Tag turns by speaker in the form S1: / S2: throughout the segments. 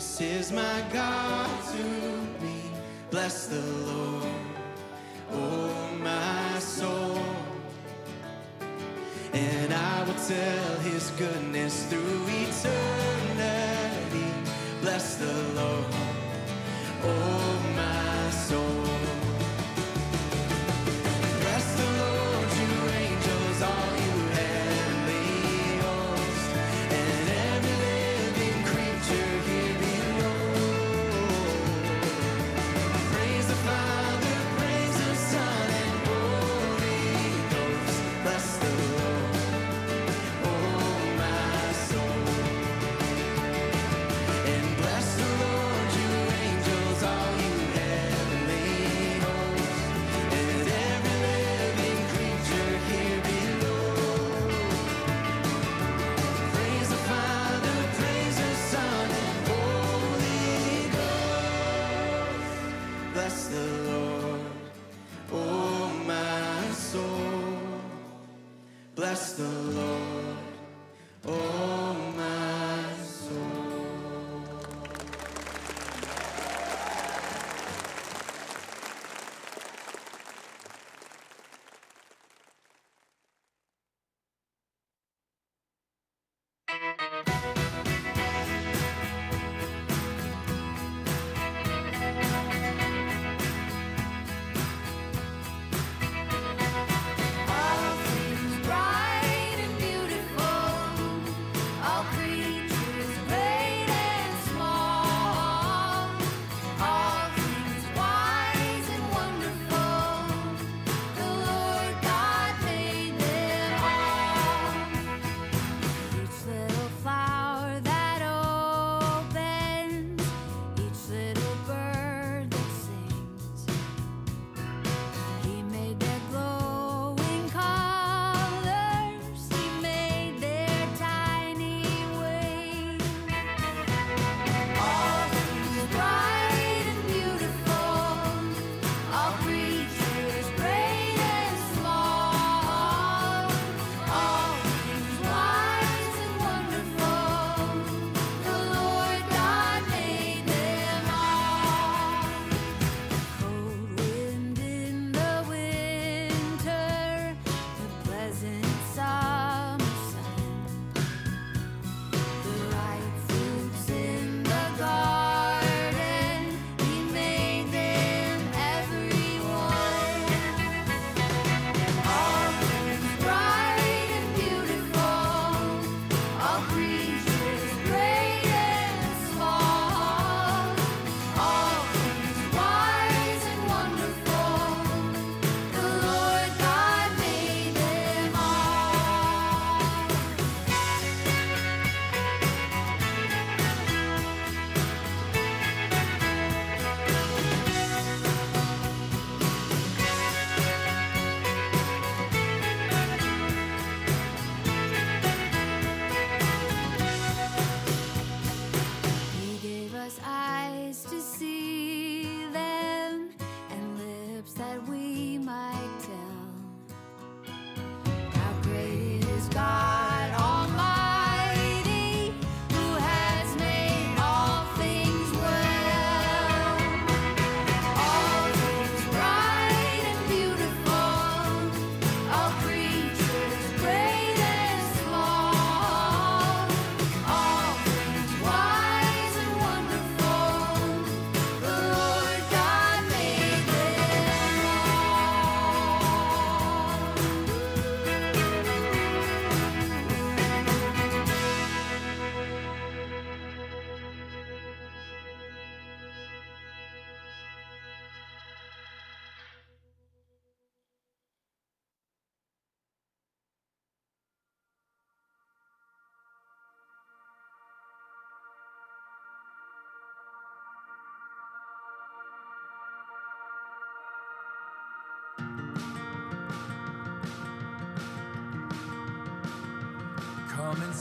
S1: Gracious is my God to me. Bless the Lord, oh my soul. And I will tell his goodness through eternity. Bless the Lord, oh my soul.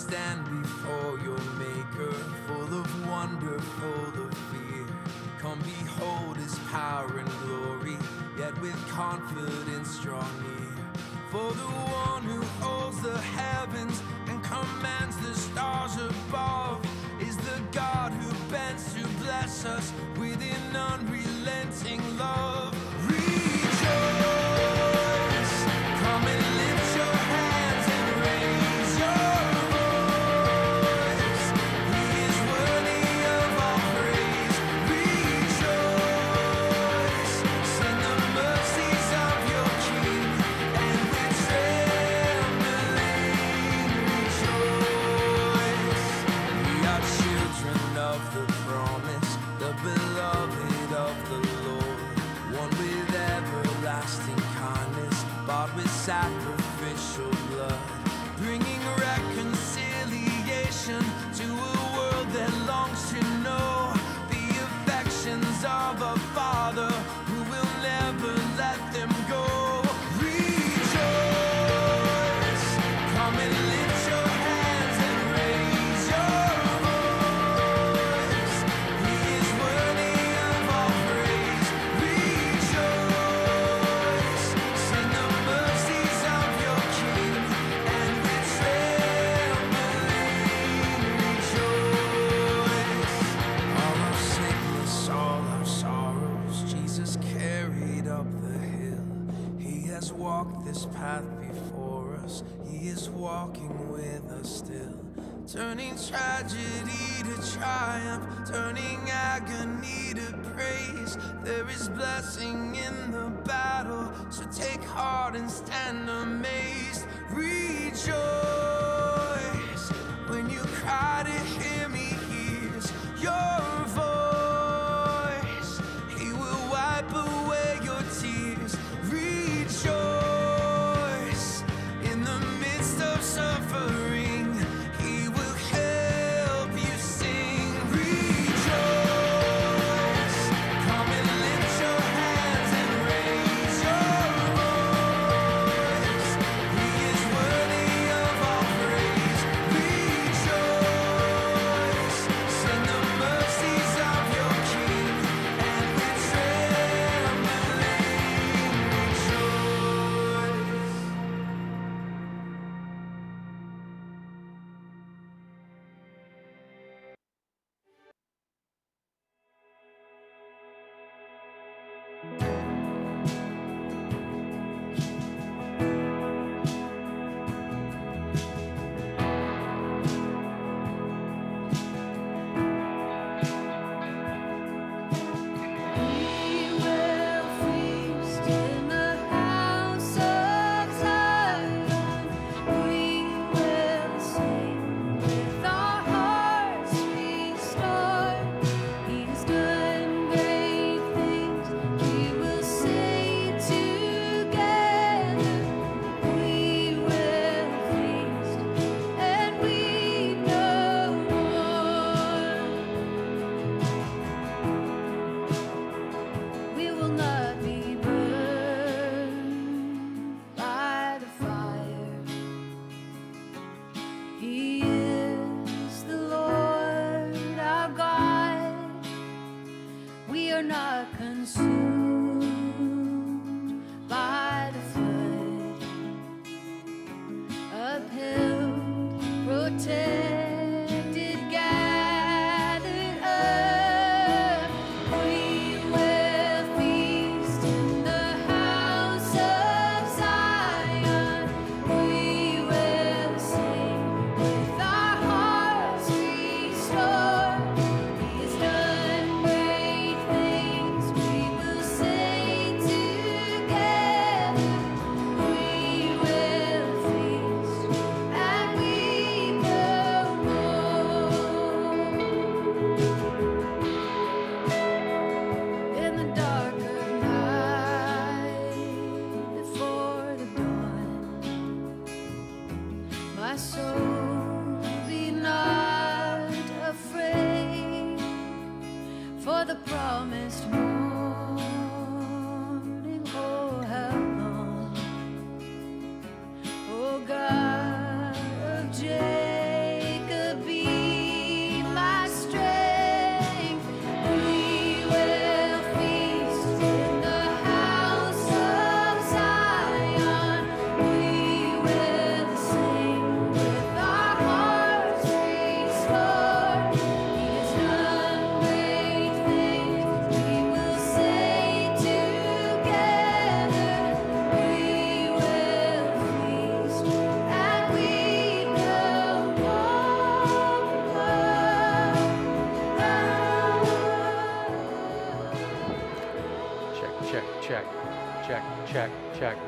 S2: stand before your Maker, full of wonder, full of fear. Come behold his power and glory, yet with confidence.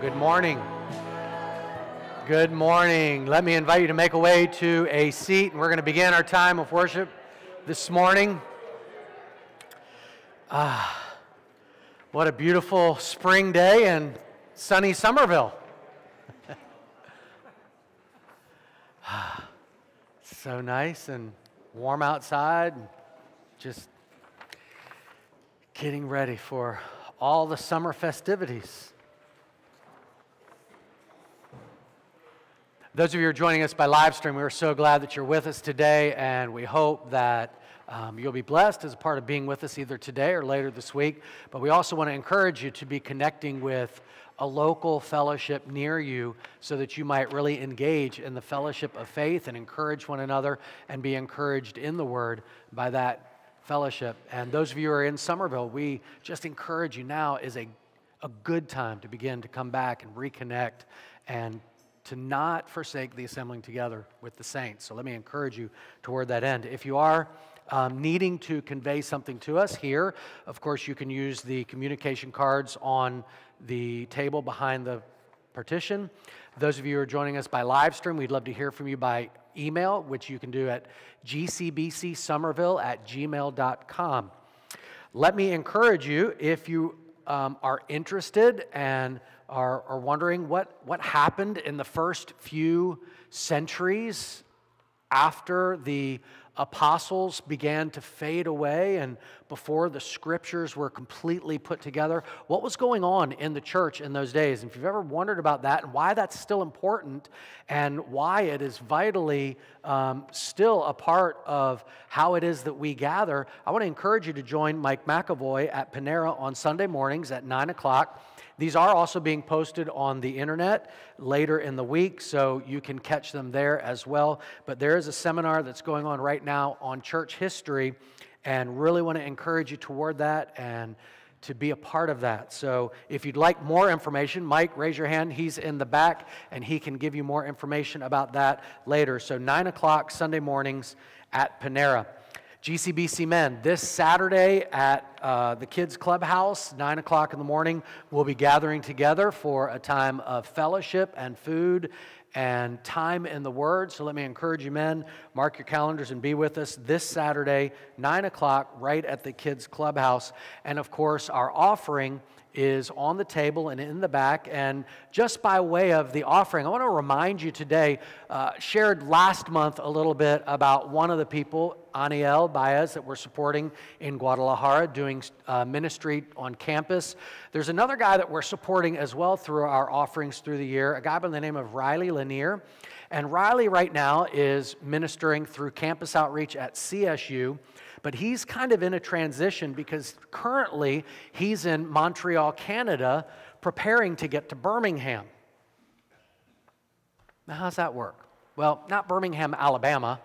S3: Good morning. Good morning. Let me invite you to make a way to a seat, and we're going to begin our time of worship this morning. Ah, what a beautiful spring day in sunny Summerville. Ah, so nice and warm outside, just getting ready for all the summer festivities. Those of you who are joining us by live stream, we are so glad that you're with us today, and we hope that um, you'll be blessed as a part of being with us either today or later this week. But we also want to encourage you to be connecting with a local fellowship near you so that you might really engage in the fellowship of faith and encourage one another and be encouraged in the Word by that fellowship. And those of you who are in Summerville, we just encourage you now is a, a good time to begin to come back and reconnect and to not forsake the assembling together with the saints. So let me encourage you toward that end. If you are um, needing to convey something to us here, of course, you can use the communication cards on the table behind the partition. Those of you who are joining us by live stream, we'd love to hear from you by email, which you can do at gcbcsummerville at gmail.com. Let me encourage you if you um, are interested and are, are wondering what, what happened in the first few centuries after the apostles began to fade away and before the scriptures were completely put together, what was going on in the church in those days? And if you've ever wondered about that and why that's still important and why it is vitally um, still a part of how it is that we gather, I want to encourage you to join Mike McAvoy at Panera on Sunday mornings at 9 o'clock. These are also being posted on the internet later in the week, so you can catch them there as well. But there is a seminar that's going on right now on church history, and really want to encourage you toward that and to be a part of that. So if you'd like more information, Mike, raise your hand. He's in the back, and he can give you more information about that later. So 9 o'clock Sunday mornings at Panera. GCBC Men, this Saturday at uh, the Kids Clubhouse, 9 o'clock in the morning, we'll be gathering together for a time of fellowship and food and time in the Word. So let me encourage you, men, mark your calendars and be with us this Saturday, 9 o'clock, right at the Kids Clubhouse. And of course, our offering is on the table and in the back. And just by way of the offering, I want to remind you today, uh, shared last month a little bit about one of the people, Aniel Baez, that we're supporting in Guadalajara doing uh, ministry on campus. There's another guy that we're supporting as well through our offerings through the year, a guy by the name of Riley Lanier. And Riley right now is ministering through campus outreach at CSU. But he's kind of in a transition because currently he's in Montreal, Canada, preparing to get to Birmingham. Now, how's that work? Well, not Birmingham, Alabama,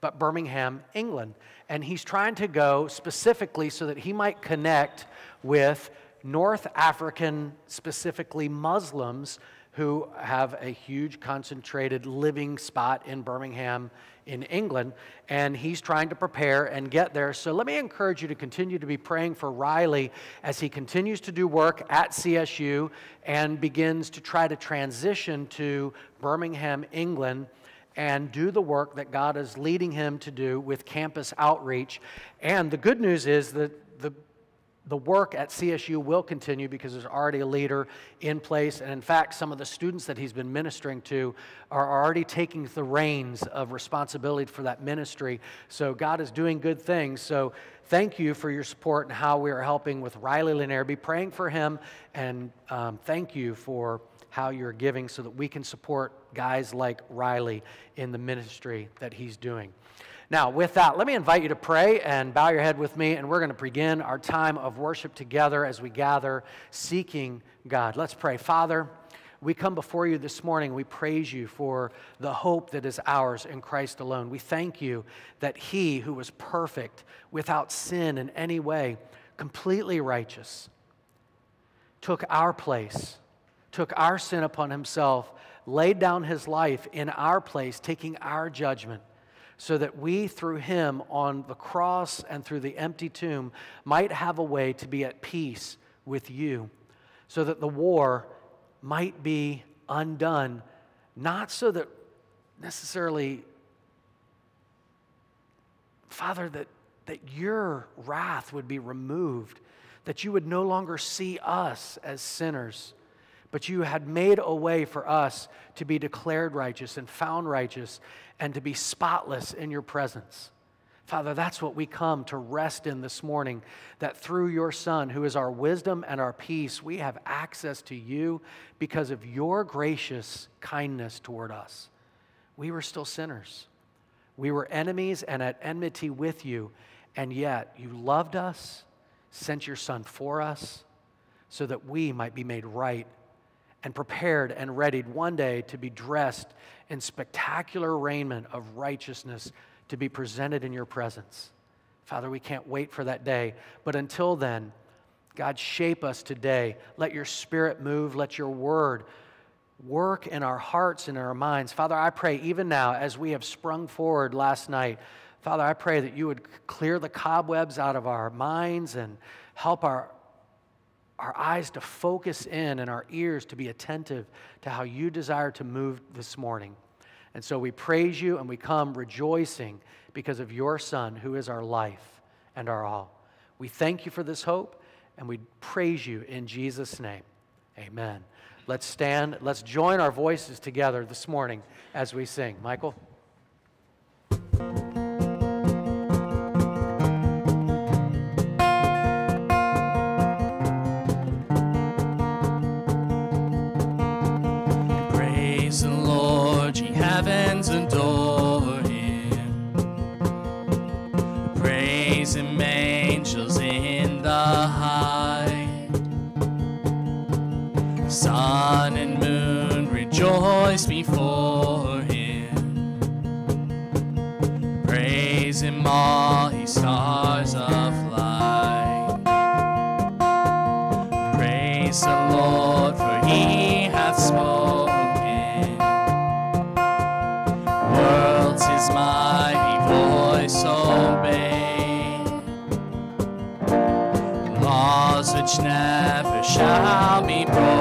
S3: but Birmingham, England. And he's trying to go specifically so that he might connect with North African, specifically Muslims, who have a huge concentrated living spot in Birmingham, in England, and he's trying to prepare and get there. So let me encourage you to continue to be praying for Riley as he continues to do work at CSU and begins to try to transition to Birmingham, England and do the work that God is leading him to do with campus outreach. And the good news is that the the work at CSU will continue because there's already a leader in place. And in fact, some of the students that he's been ministering to are already taking the reins of responsibility for that ministry. So God is doing good things. So thank you for your support and how we are helping with Riley Lanier. Be praying for him and um, thank you for how you're giving so that we can support guys like Riley in the ministry that he's doing. Now, with that, let me invite you to pray and bow your head with me, and we're going to begin our time of worship together as we gather seeking God. Let's pray. Father, we come before you this morning. We praise you for the hope that is ours in Christ alone. We thank you that He who was perfect, without sin in any way, completely righteous, took our place, took our sin upon Himself, laid down His life in our place, taking our judgment so that we, through him on the cross and through the empty tomb, might have a way to be at peace with you, so that the war might be undone, not so that necessarily, Father, that, that your wrath would be removed, that you would no longer see us as sinners but you had made a way for us to be declared righteous and found righteous and to be spotless in your presence. Father, that's what we come to rest in this morning. That through your Son, who is our wisdom and our peace, we have access to you because of your gracious kindness toward us. We were still sinners, we were enemies and at enmity with you, and yet you loved us, sent your Son for us, so that we might be made right and prepared and readied one day to be dressed in spectacular raiment of righteousness to be presented in your presence. Father, we can't wait for that day. But until then, God, shape us today. Let your spirit move, let your word work in our hearts and in our minds. Father, I pray even now as we have sprung forward last night, Father, I pray that you would clear the cobwebs out of our minds and help our our eyes to focus in and our ears to be attentive to how you desire to move this morning. And so we praise you and we come rejoicing because of your Son, who is our life and our all. We thank you for this hope and we praise you in Jesus' name. Amen. Let's stand, let's join our voices together this morning as we sing. Michael?
S4: Never shall be broken.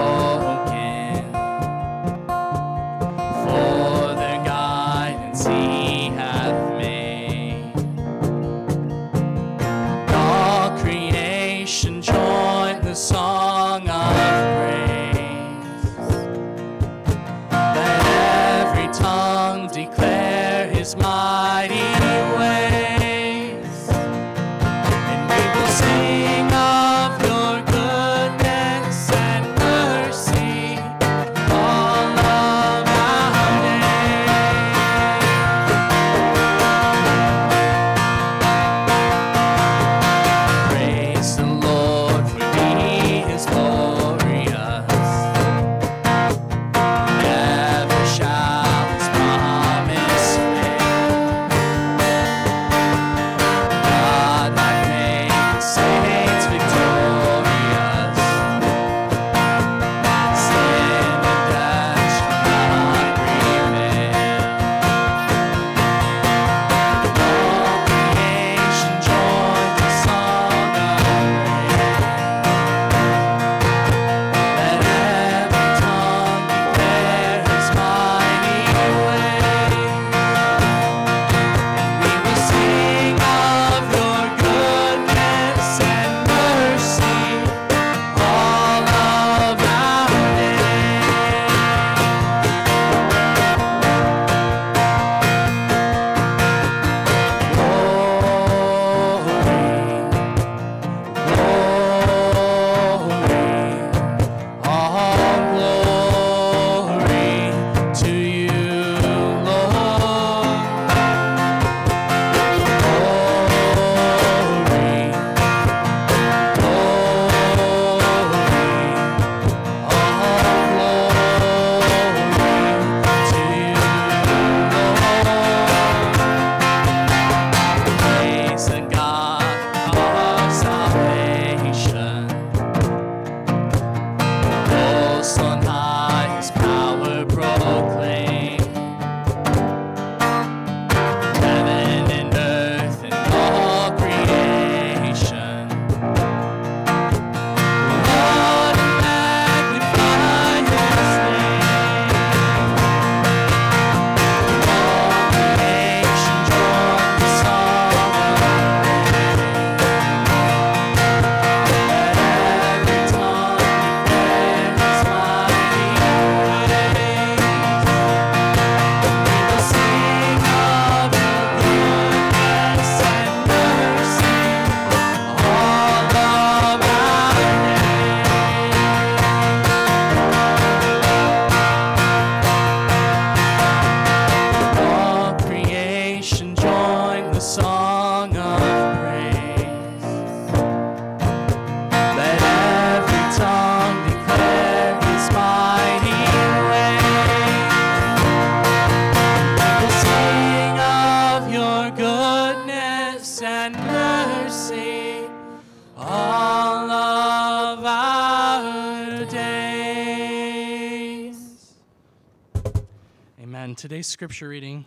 S4: Today's scripture reading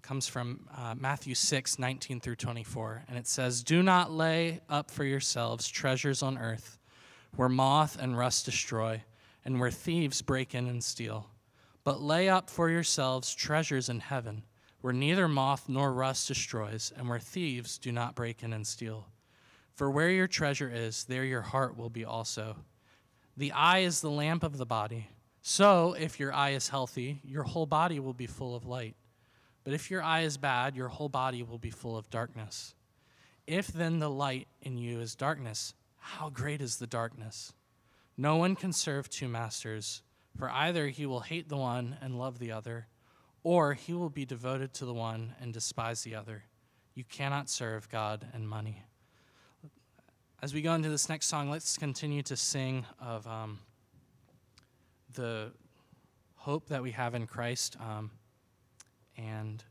S4: comes from uh, Matthew 6, 19 through 24. And it says, Do not lay up for yourselves treasures on earth, where moth and rust destroy, and where thieves break in and steal. But lay up for yourselves treasures in heaven, where neither moth nor rust destroys, and where thieves do not break in and steal. For where your treasure is, there your heart will be also. The eye is the lamp of the body. So, if your eye is healthy, your whole body will be full of light. But if your eye is bad, your whole body will be full of darkness. If then the light in you is darkness, how great is the darkness? No one can serve two masters, for either he will hate the one and love the other, or he will be devoted to the one and despise the other. You cannot serve God and money. As we go into this next song, let's continue to sing of um, the hope that we have in Christ. Um, and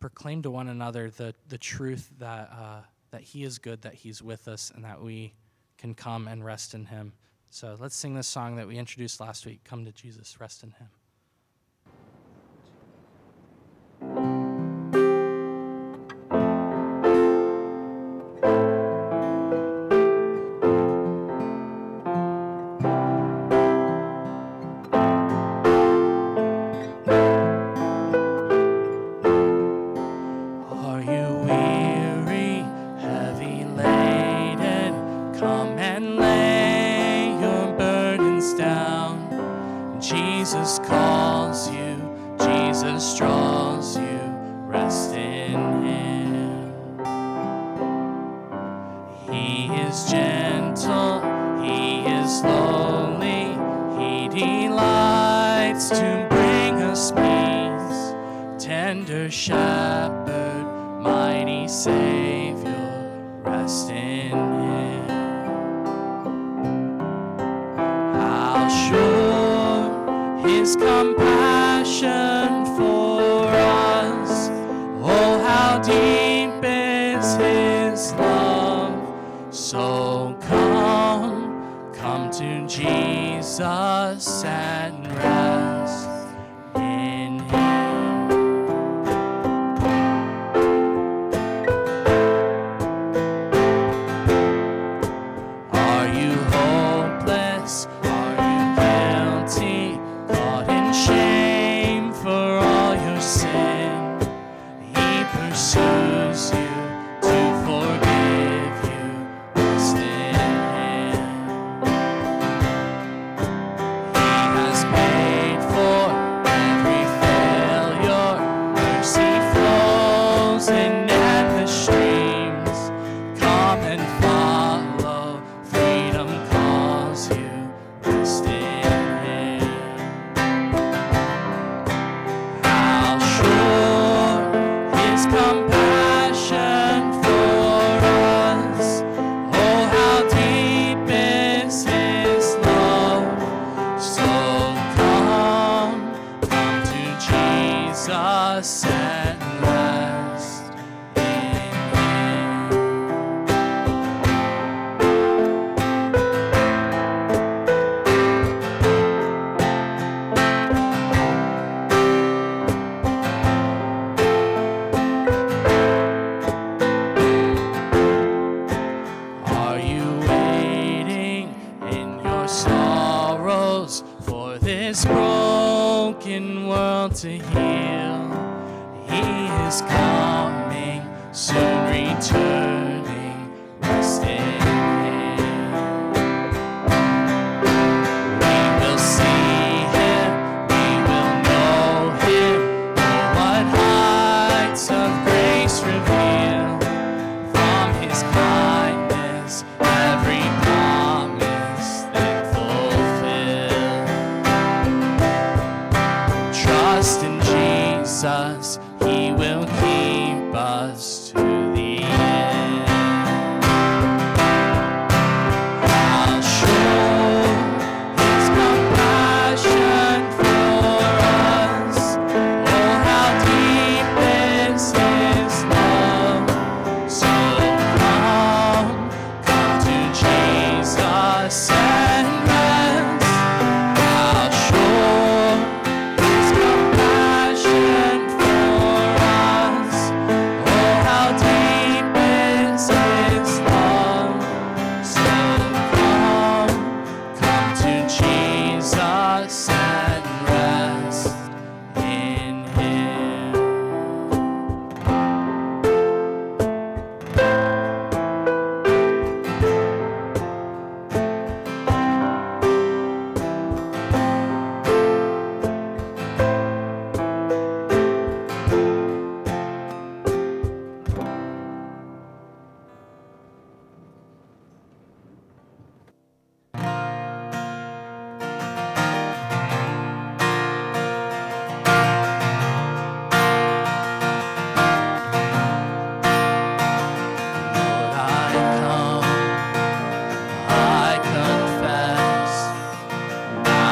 S4: proclaim to one another the, the truth that, uh, that He is good, that He's with us, and that we can come and rest in Him. So let's sing this song that we introduced last week Come to Jesus, rest in Him.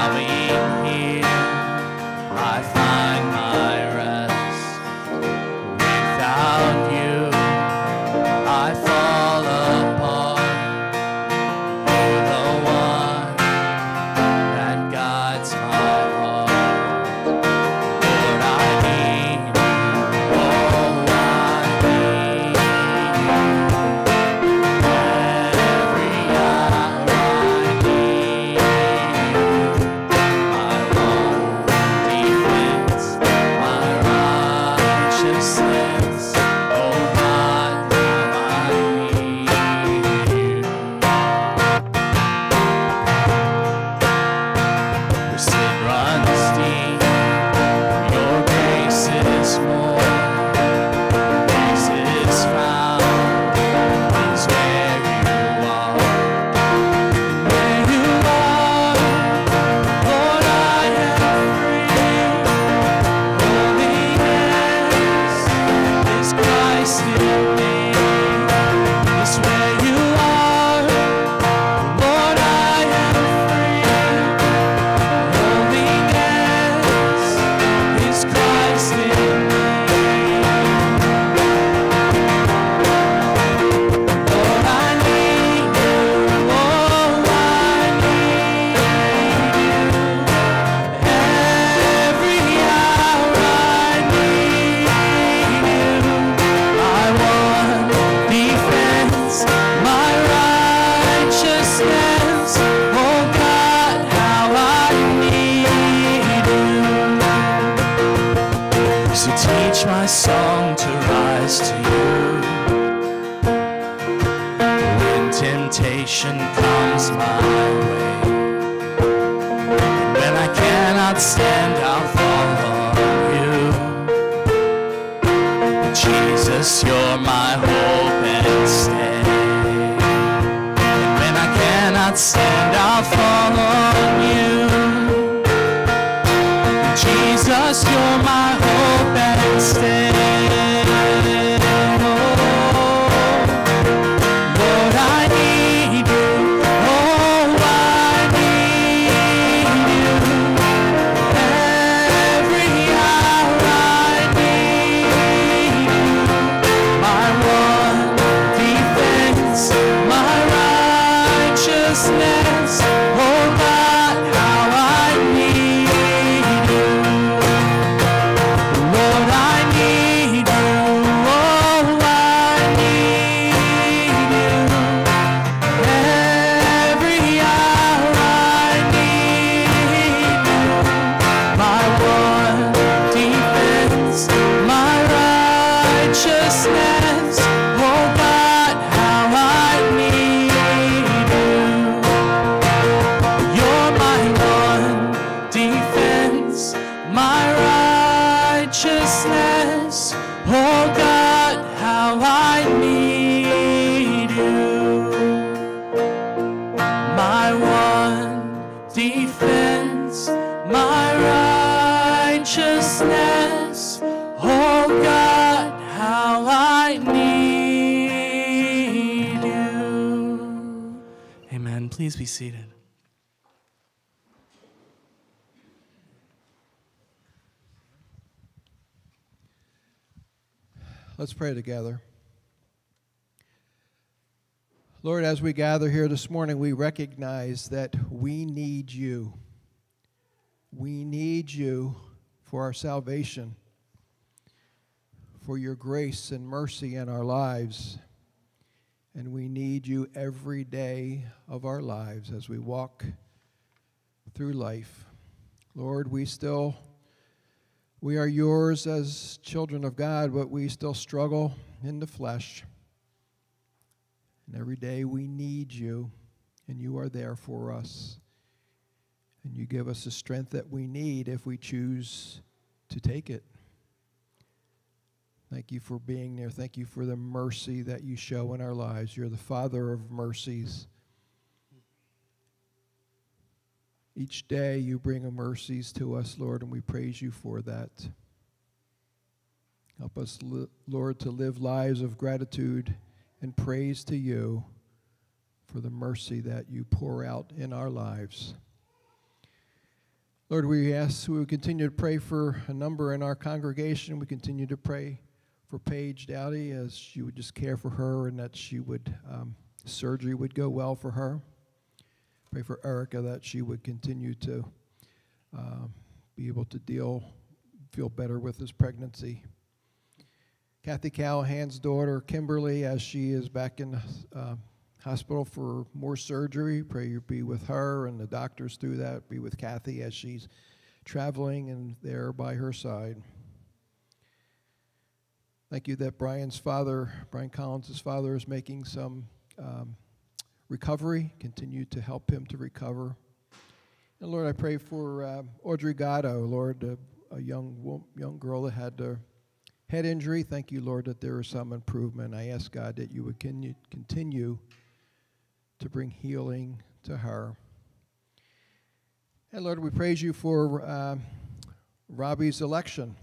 S4: Halloween. Seated.
S5: Let's pray together. Lord, as we gather here this morning, we recognize that we need you. We need you for our salvation, for your grace and mercy in our lives. And we need you every day of our lives as we walk through life. Lord, we still we are yours as children of God, but we still struggle in the flesh. And every day we need you, and you are there for us. And you give us the strength that we need if we choose to take it. Thank you for being there. Thank you for the mercy that you show in our lives. You're the Father of mercies. Each day you bring a mercies to us, Lord, and we praise you for that. Help us, Lord, to live lives of gratitude and praise to you for the mercy that you pour out in our lives. Lord, we ask we continue to pray for a number in our congregation. We continue to pray for Paige Dowdy as she would just care for her and that she would um, surgery would go well for her. Pray for Erica that she would continue to uh, be able to deal, feel better with this pregnancy. Kathy Callahan's daughter, Kimberly, as she is back in uh, hospital for more surgery, pray you be with her and the doctors through that. Be with Kathy as she's traveling and there by her side. Thank you that Brian's father, Brian Collins' father, is making some um, recovery. Continue to help him to recover. And Lord, I pray for uh, Audrey Gatto, Lord, a, a young young girl that had a head injury. Thank you, Lord, that there is some improvement. I ask God that you would continue, continue to bring healing to her. And Lord, we praise you for uh, Robbie's election.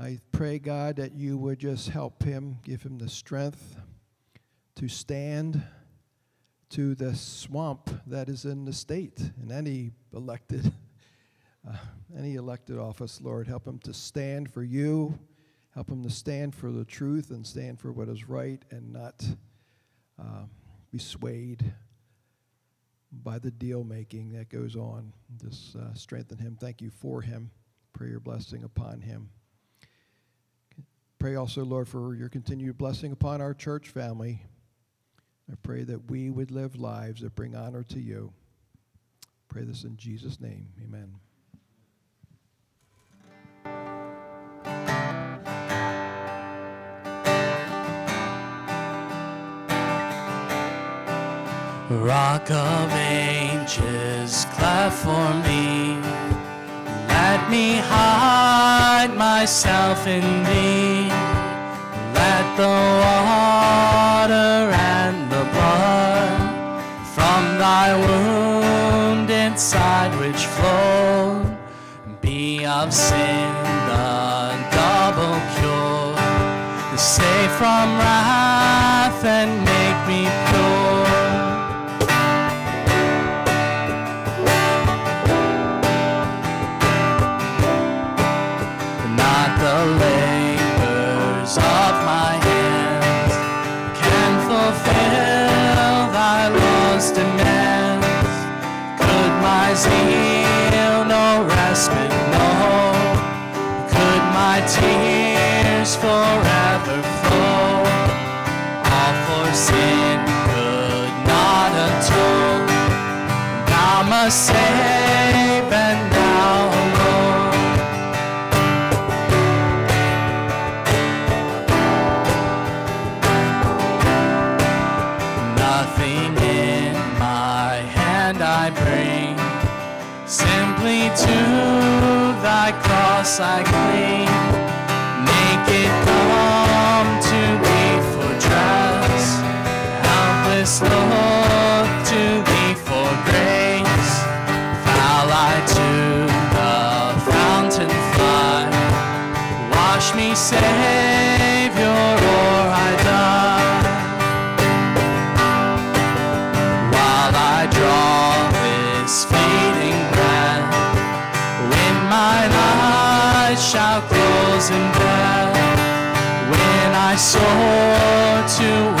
S5: I pray, God, that you would just help him, give him the strength to stand to the swamp that is in the state and any elected uh, any elected office lord. Help him to stand for you. Help him to stand for the truth and stand for what is right and not uh, be swayed by the deal making that goes on. Just uh, strengthen him. Thank you for him. Pray your blessing upon him pray also, Lord, for your continued blessing upon our church family. I pray that we would live lives that bring honor to you. Pray this in Jesus' name. Amen.
S4: Rock of ages, clap for me. Let me hide myself in thee. Let the water and the blood from thy wounded side which flowed be of sin the double cure. Save from wrath and tears forever flow? All for sin could not atone. Thou must save and thou alone. Nothing in my hand I bring, simply to thy cross I cling. To thee for grace. I to the fountain wash me, Savior, or I die. while I draw this. When shall close in death, when I soar to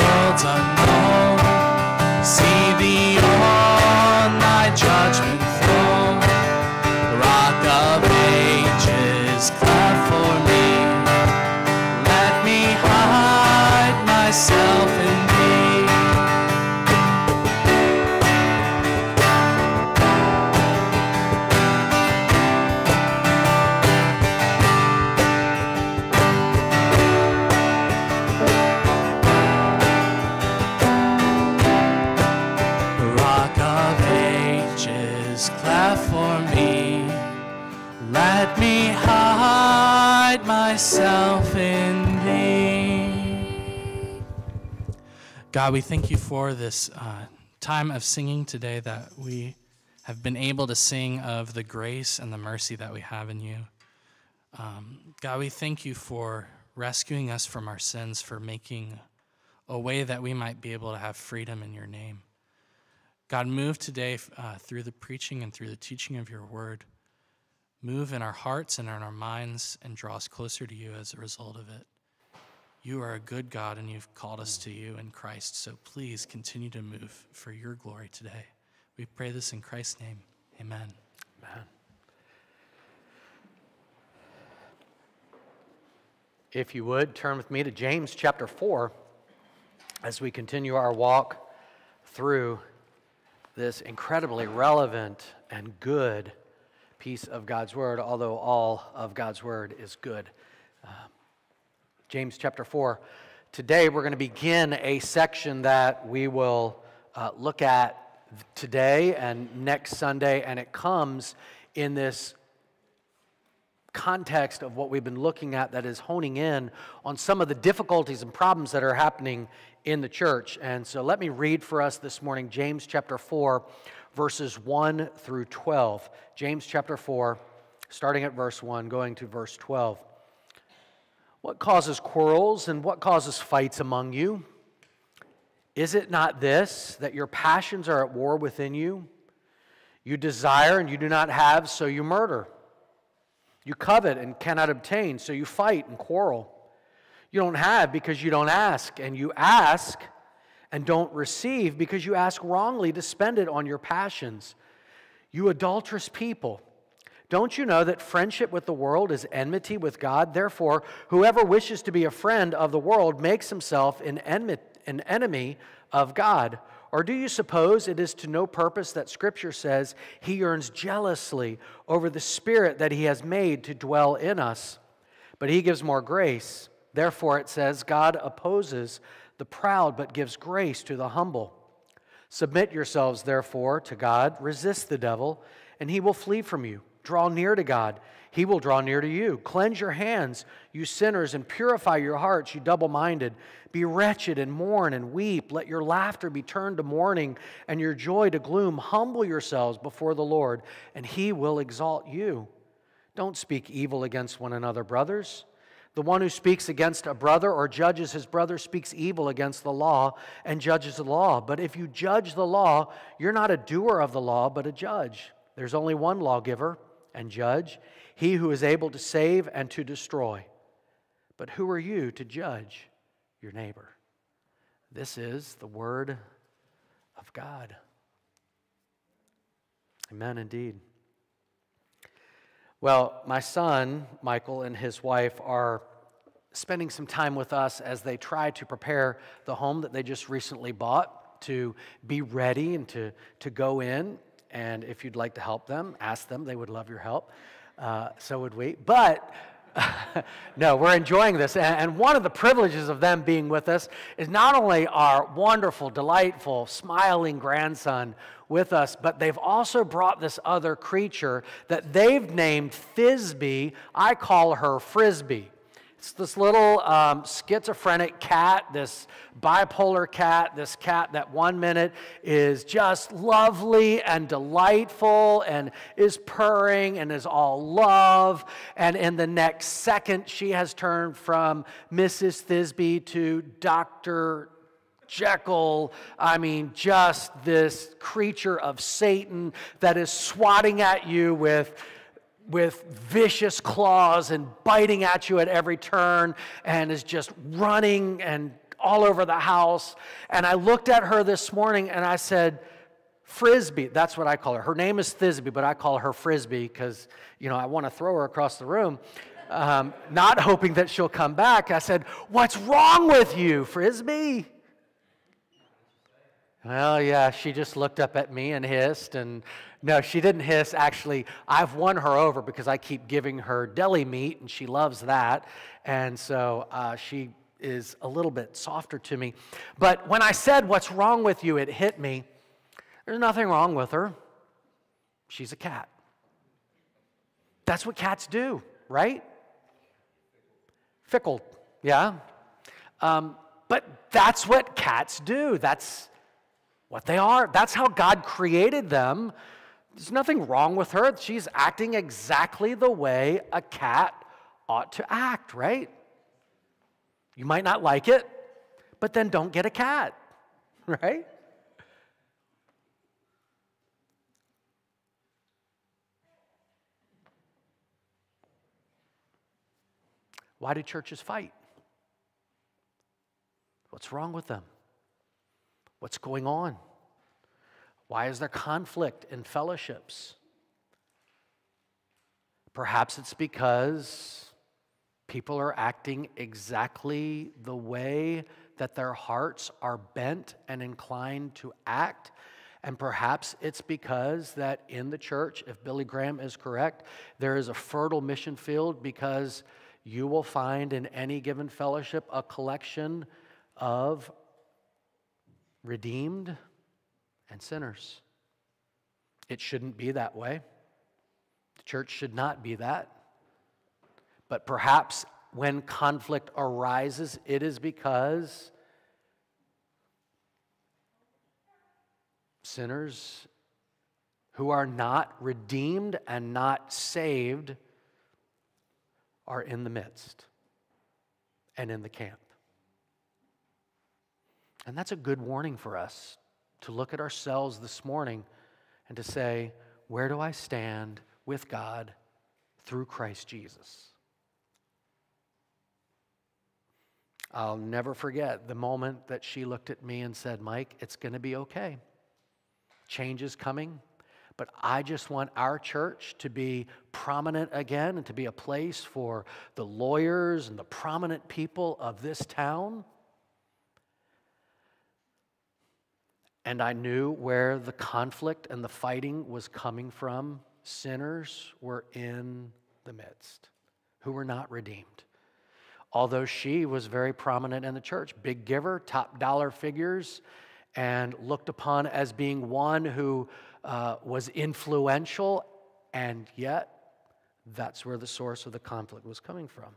S4: hide myself in thee. God, we thank you for this uh, time of singing today that we have been able to sing of the grace and the mercy that we have in you. Um, God, we thank you for rescuing us from our sins, for making a way that we might be able to have freedom in your name. God, move today uh, through the preaching and through the teaching of your word. Move in our hearts and in our minds and draw us closer to you as a result of it. You are a good God and you've called us to you in Christ, so please continue to move for your glory today. We pray this in Christ's name. Amen.
S3: Amen. If you would, turn with me to James chapter 4 as we continue our walk through this incredibly relevant and good piece of God's Word, although all of God's Word is good. Uh, James chapter 4. Today we're going to begin a section that we will uh, look at today and next Sunday, and it comes in this context of what we've been looking at that is honing in on some of the difficulties and problems that are happening in the church. And so let me read for us this morning James chapter 4, verses 1 through 12. James chapter 4, starting at verse 1, going to verse 12. What causes quarrels and what causes fights among you? Is it not this, that your passions are at war within you? You desire and you do not have, so you murder. You covet and cannot obtain, so you fight and quarrel. You don't have because you don't ask, and you ask and don't receive because you ask wrongly to spend it on your passions. You adulterous people. Don't you know that friendship with the world is enmity with God? Therefore, whoever wishes to be a friend of the world makes himself an, an enemy of God. Or do you suppose it is to no purpose that Scripture says he yearns jealously over the Spirit that he has made to dwell in us? But he gives more grace. Therefore, it says, God opposes the proud but gives grace to the humble. Submit yourselves, therefore, to God. Resist the devil, and he will flee from you. Draw near to God. He will draw near to you. Cleanse your hands, you sinners, and purify your hearts, you double minded. Be wretched and mourn and weep. Let your laughter be turned to mourning and your joy to gloom. Humble yourselves before the Lord, and he will exalt you. Don't speak evil against one another, brothers. The one who speaks against a brother or judges his brother speaks evil against the law and judges the law. But if you judge the law, you're not a doer of the law, but a judge. There's only one lawgiver and judge, he who is able to save and to destroy. But who are you to judge your neighbor? This is the word of God. Amen, indeed. Well, my son, Michael, and his wife are spending some time with us as they try to prepare the home that they just recently bought to be ready and to, to go in. And if you'd like to help them, ask them. They would love your help. Uh, so would we. But no, we're enjoying this. And, one of the privileges of them being with us is not only our wonderful, delightful, smiling grandson with us, but they've also brought this other creature that they've named Thisbe. I call her Frisbee. It's this little um, schizophrenic cat, this bipolar cat, this cat that one minute is just lovely and delightful and is purring and is all love. And in the next second, she has turned from Mrs. Thisbe to Dr. Jekyll, I mean, just this creature of Satan that is swatting at you with with vicious claws and biting at you at every turn and is just running and all over the house. And I looked at her this morning and I said, Frisbee, that's what I call her. Her name is Thisbe, but I call her Frisbee because, you know, I want to throw her across the room, um, not hoping that she'll come back. I said, What's wrong with you, Frisbee? Well, yeah, she just looked up at me and hissed. And no, she didn't hiss. Actually, I've won her over because I keep giving her deli meat and she loves that. And so uh, she is a little bit softer to me. But when I said, What's wrong with you? it hit me. There's nothing wrong with her. She's a cat. That's what cats do, right? Fickle, yeah. Um, but that's what cats do. That's what they are. That's how God created them. There's nothing wrong with her. She's acting exactly the way a cat ought to act, right? You might not like it, but then don't get a cat, right? Why do churches fight? What's wrong with them? What's going on? Why is there conflict in fellowships? Perhaps it's because people are acting exactly the way that their hearts are bent and inclined to act. And perhaps it's because that in the church, if Billy Graham is correct, there is a fertile mission field because you will find in any given fellowship a collection of redeemed and sinners. It shouldn't be that way. The church should not be that. But perhaps when conflict arises, it is because sinners who are not redeemed and not saved are in the midst and in the camp. And that's a good warning for us to look at ourselves this morning and to say, where do I stand with God through Christ Jesus? I'll never forget the moment that she looked at me and said, Mike, it's going to be okay. Change is coming, but I just want our church to be prominent again and to be a place for the lawyers and the prominent people of this town And I knew where the conflict and the fighting was coming from. Sinners were in the midst who were not redeemed. Although she was very prominent in the church, big giver, top dollar figures, and looked upon as being one who uh, was influential, and yet that's where the source of the conflict was coming from.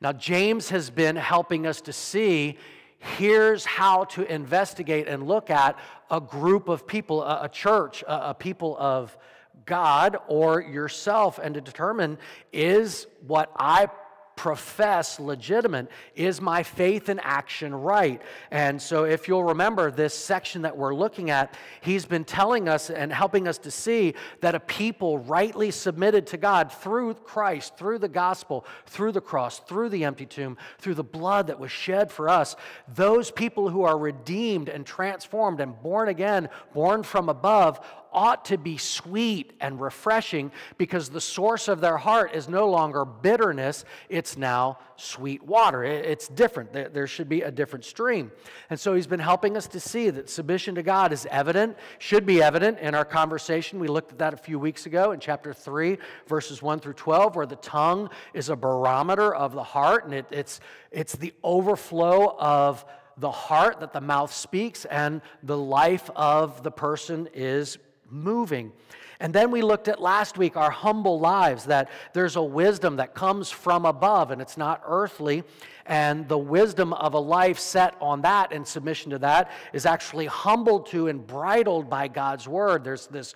S3: Now, James has been helping us to see here's how to investigate and look at a group of people, a, a church, a, a people of God or yourself, and to determine is what I profess legitimate? Is my faith and action right? And so, if you'll remember this section that we're looking at, he's been telling us and helping us to see that a people rightly submitted to God through Christ, through the gospel, through the cross, through the empty tomb, through the blood that was shed for us, those people who are redeemed and transformed and born again, born from above, ought to be sweet and refreshing because the source of their heart is no longer bitterness, it's now sweet water. It's different. There should be a different stream. And so he's been helping us to see that submission to God is evident, should be evident in our conversation. We looked at that a few weeks ago in chapter 3, verses 1 through 12, where the tongue is a barometer of the heart, and it, it's, it's the overflow of the heart that the mouth speaks, and the life of the person is moving. And then we looked at last week our humble lives, that there's a wisdom that comes from above and it's not earthly. And the wisdom of a life set on that and submission to that is actually humbled to and bridled by God's word. There's this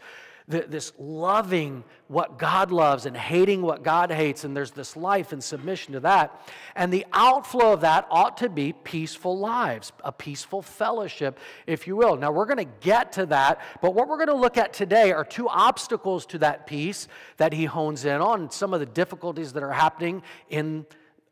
S3: this loving what God loves and hating what God hates, and there's this life and submission to that. And the outflow of that ought to be peaceful lives, a peaceful fellowship, if you will. Now, we're going to get to that, but what we're going to look at today are two obstacles to that peace that he hones in on, some of the difficulties that are happening in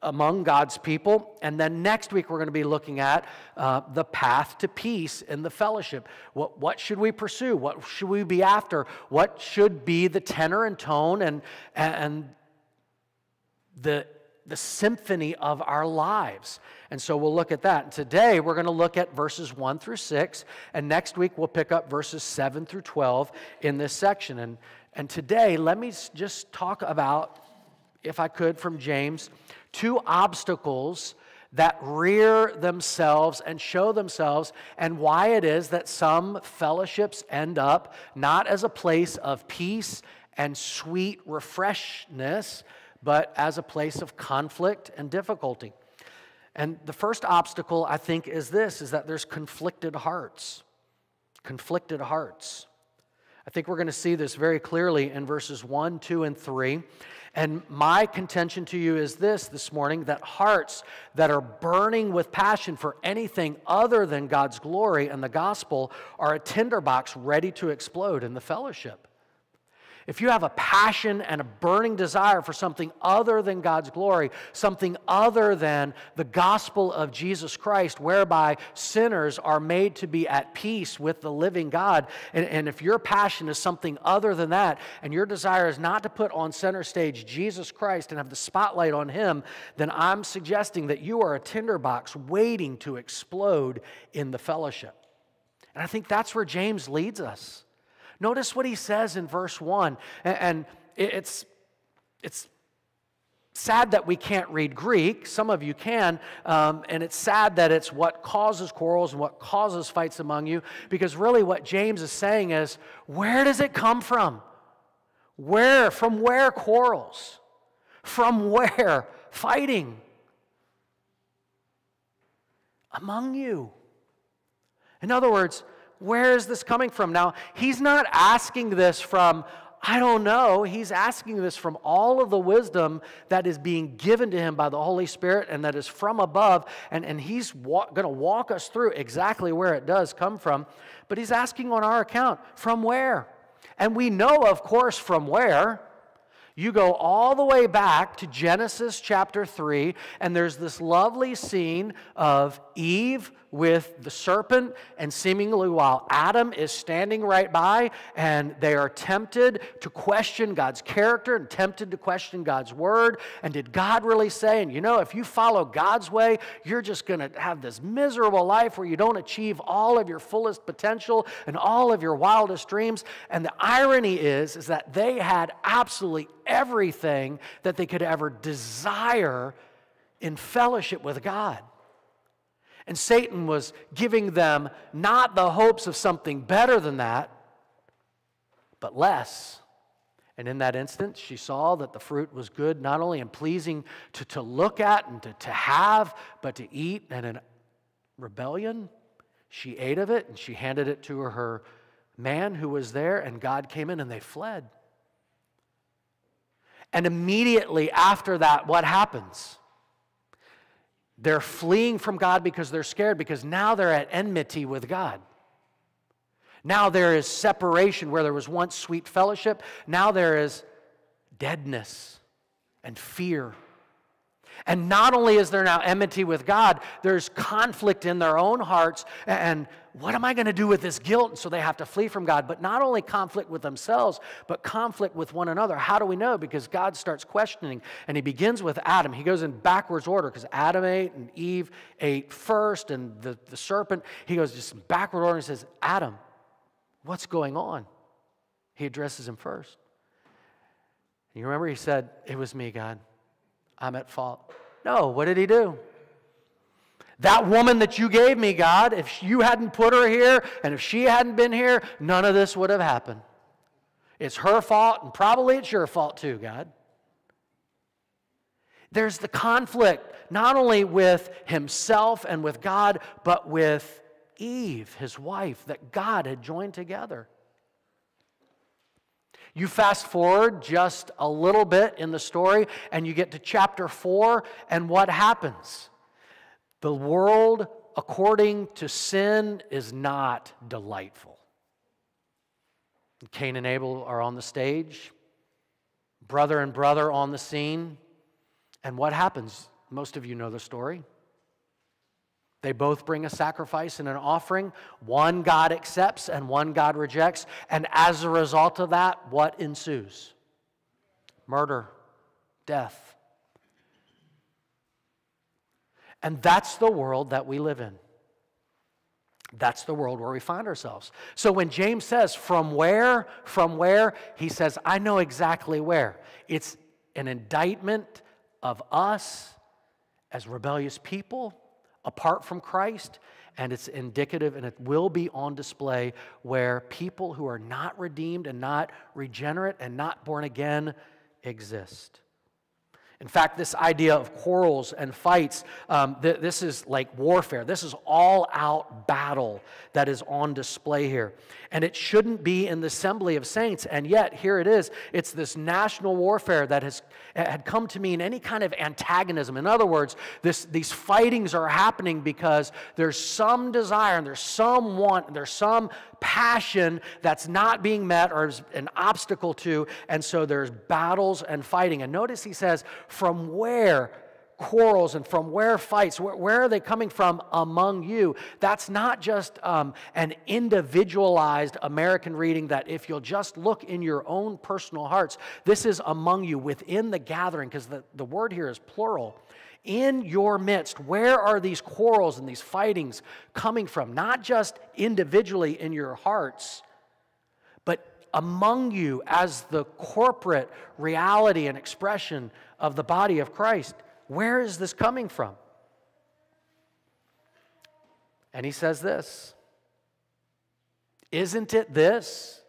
S3: among God's people. And then next week, we're going to be looking at uh, the path to peace in the fellowship. What, what should we pursue? What should we be after? What should be the tenor and tone and, and the, the symphony of our lives? And so we'll look at that. And today, we're going to look at verses 1 through 6. And next week, we'll pick up verses 7 through 12 in this section. And, and today, let me just talk about, if I could, from James two obstacles that rear themselves and show themselves, and why it is that some fellowships end up not as a place of peace and sweet refreshness, but as a place of conflict and difficulty. And the first obstacle, I think, is this is that there's conflicted hearts. Conflicted hearts. I think we're going to see this very clearly in verses 1, 2, and 3. And my contention to you is this this morning that hearts that are burning with passion for anything other than God's glory and the gospel are a tinderbox ready to explode in the fellowship. If you have a passion and a burning desire for something other than God's glory, something other than the gospel of Jesus Christ, whereby sinners are made to be at peace with the living God, and, and if your passion is something other than that, and your desire is not to put on center stage Jesus Christ and have the spotlight on Him, then I'm suggesting that you are a tinderbox waiting to explode in the fellowship. And I think that's where James leads us. Notice what he says in verse 1. And it's, it's sad that we can't read Greek. Some of you can. Um, and it's sad that it's what causes quarrels and what causes fights among you. Because really, what James is saying is where does it come from? Where? From where quarrels? From where fighting? Among you. In other words, where is this coming from? Now, he's not asking this from, I don't know. He's asking this from all of the wisdom that is being given to him by the Holy Spirit and that is from above. And, and he's going to walk us through exactly where it does come from. But he's asking on our account, from where? And we know, of course, from where. You go all the way back to Genesis chapter 3, and there's this lovely scene of Eve with the serpent, and seemingly while Adam is standing right by, and they are tempted to question God's character and tempted to question God's word. And did God really say, and you know, if you follow God's way, you're just going to have this miserable life where you don't achieve all of your fullest potential and all of your wildest dreams? And the irony is, is that they had absolutely everything that they could ever desire in fellowship with God. And Satan was giving them not the hopes of something better than that, but less. And in that instant, she saw that the fruit was good, not only and pleasing to, to look at and to, to have, but to eat. And in rebellion, she ate of it and she handed it to her man who was there, and God came in and they fled. And immediately after that, what happens? They're fleeing from God because they're scared, because now they're at enmity with God. Now there is separation where there was once sweet fellowship. Now there is deadness and fear. And not only is there now enmity with God, there's conflict in their own hearts. And what am I going to do with this guilt? And so they have to flee from God. But not only conflict with themselves, but conflict with one another. How do we know? Because God starts questioning. And he begins with Adam. He goes in backwards order because Adam ate and Eve ate first, and the, the serpent. He goes just backward order and says, Adam, what's going on? He addresses him first. You remember he said, It was me, God. I'm at fault. No, what did he do? That woman that you gave me, God, if you hadn't put her here and if she hadn't been here, none of this would have happened. It's her fault, and probably it's your fault too, God. There's the conflict, not only with himself and with God, but with Eve, his wife, that God had joined together. You fast forward just a little bit in the story, and you get to chapter 4, and what happens? The world, according to sin, is not delightful. Cain and Abel are on the stage, brother and brother on the scene, and what happens? Most of you know the story. They both bring a sacrifice and an offering. One God accepts and one God rejects. And as a result of that, what ensues? Murder, death. And that's the world that we live in. That's the world where we find ourselves. So when James says, from where, from where, he says, I know exactly where. It's an indictment of us as rebellious people apart from Christ, and it's indicative and it will be on display where people who are not redeemed and not regenerate and not born again exist. In fact, this idea of quarrels and fights, um, th- this is like warfare. This is all out battle that is on display here. And it shouldn't be in the assembly of saints. And yet, here it is. It's this national warfare that has had come to mean any kind of antagonism. In other words, this, these fightings are happening because there's some desire and there's some want, and there's some passion that's not being met or is an obstacle to. And so there's battles and fighting. And notice he says, from where quarrels and from where fights where, where, are they coming from among you that's not just um, an individualized american reading that if you'll just look in your own personal hearts this is among you within the gathering because the, the word here is plural in your midst where are these quarrels and these fightings coming from not just individually in your hearts but among you as the corporate reality and expression of the body of Christ. Where is this coming from? And he says this Isn't it this?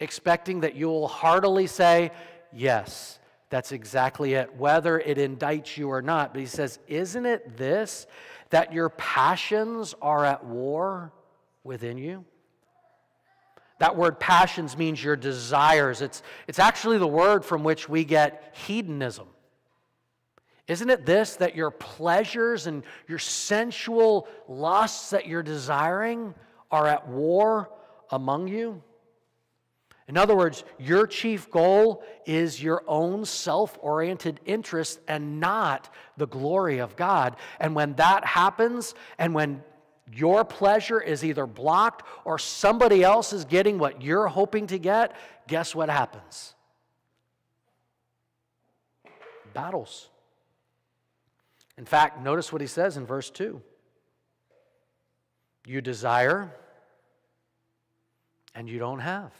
S3: Expecting that you will heartily say, Yes, that's exactly it, whether it indicts you or not. But he says, Isn't it this that your passions are at war within you? That word passions means your desires. It's, it's actually the word from which we get hedonism. Isn't it this that your pleasures and your sensual lusts that you're desiring are at war among you? In other words, your chief goal is your own self oriented interest and not the glory of God. And when that happens, and when your pleasure is either blocked or somebody else is getting what you're hoping to get, guess what happens? Battles. In fact, notice what he says in verse 2 You desire, and you don't have.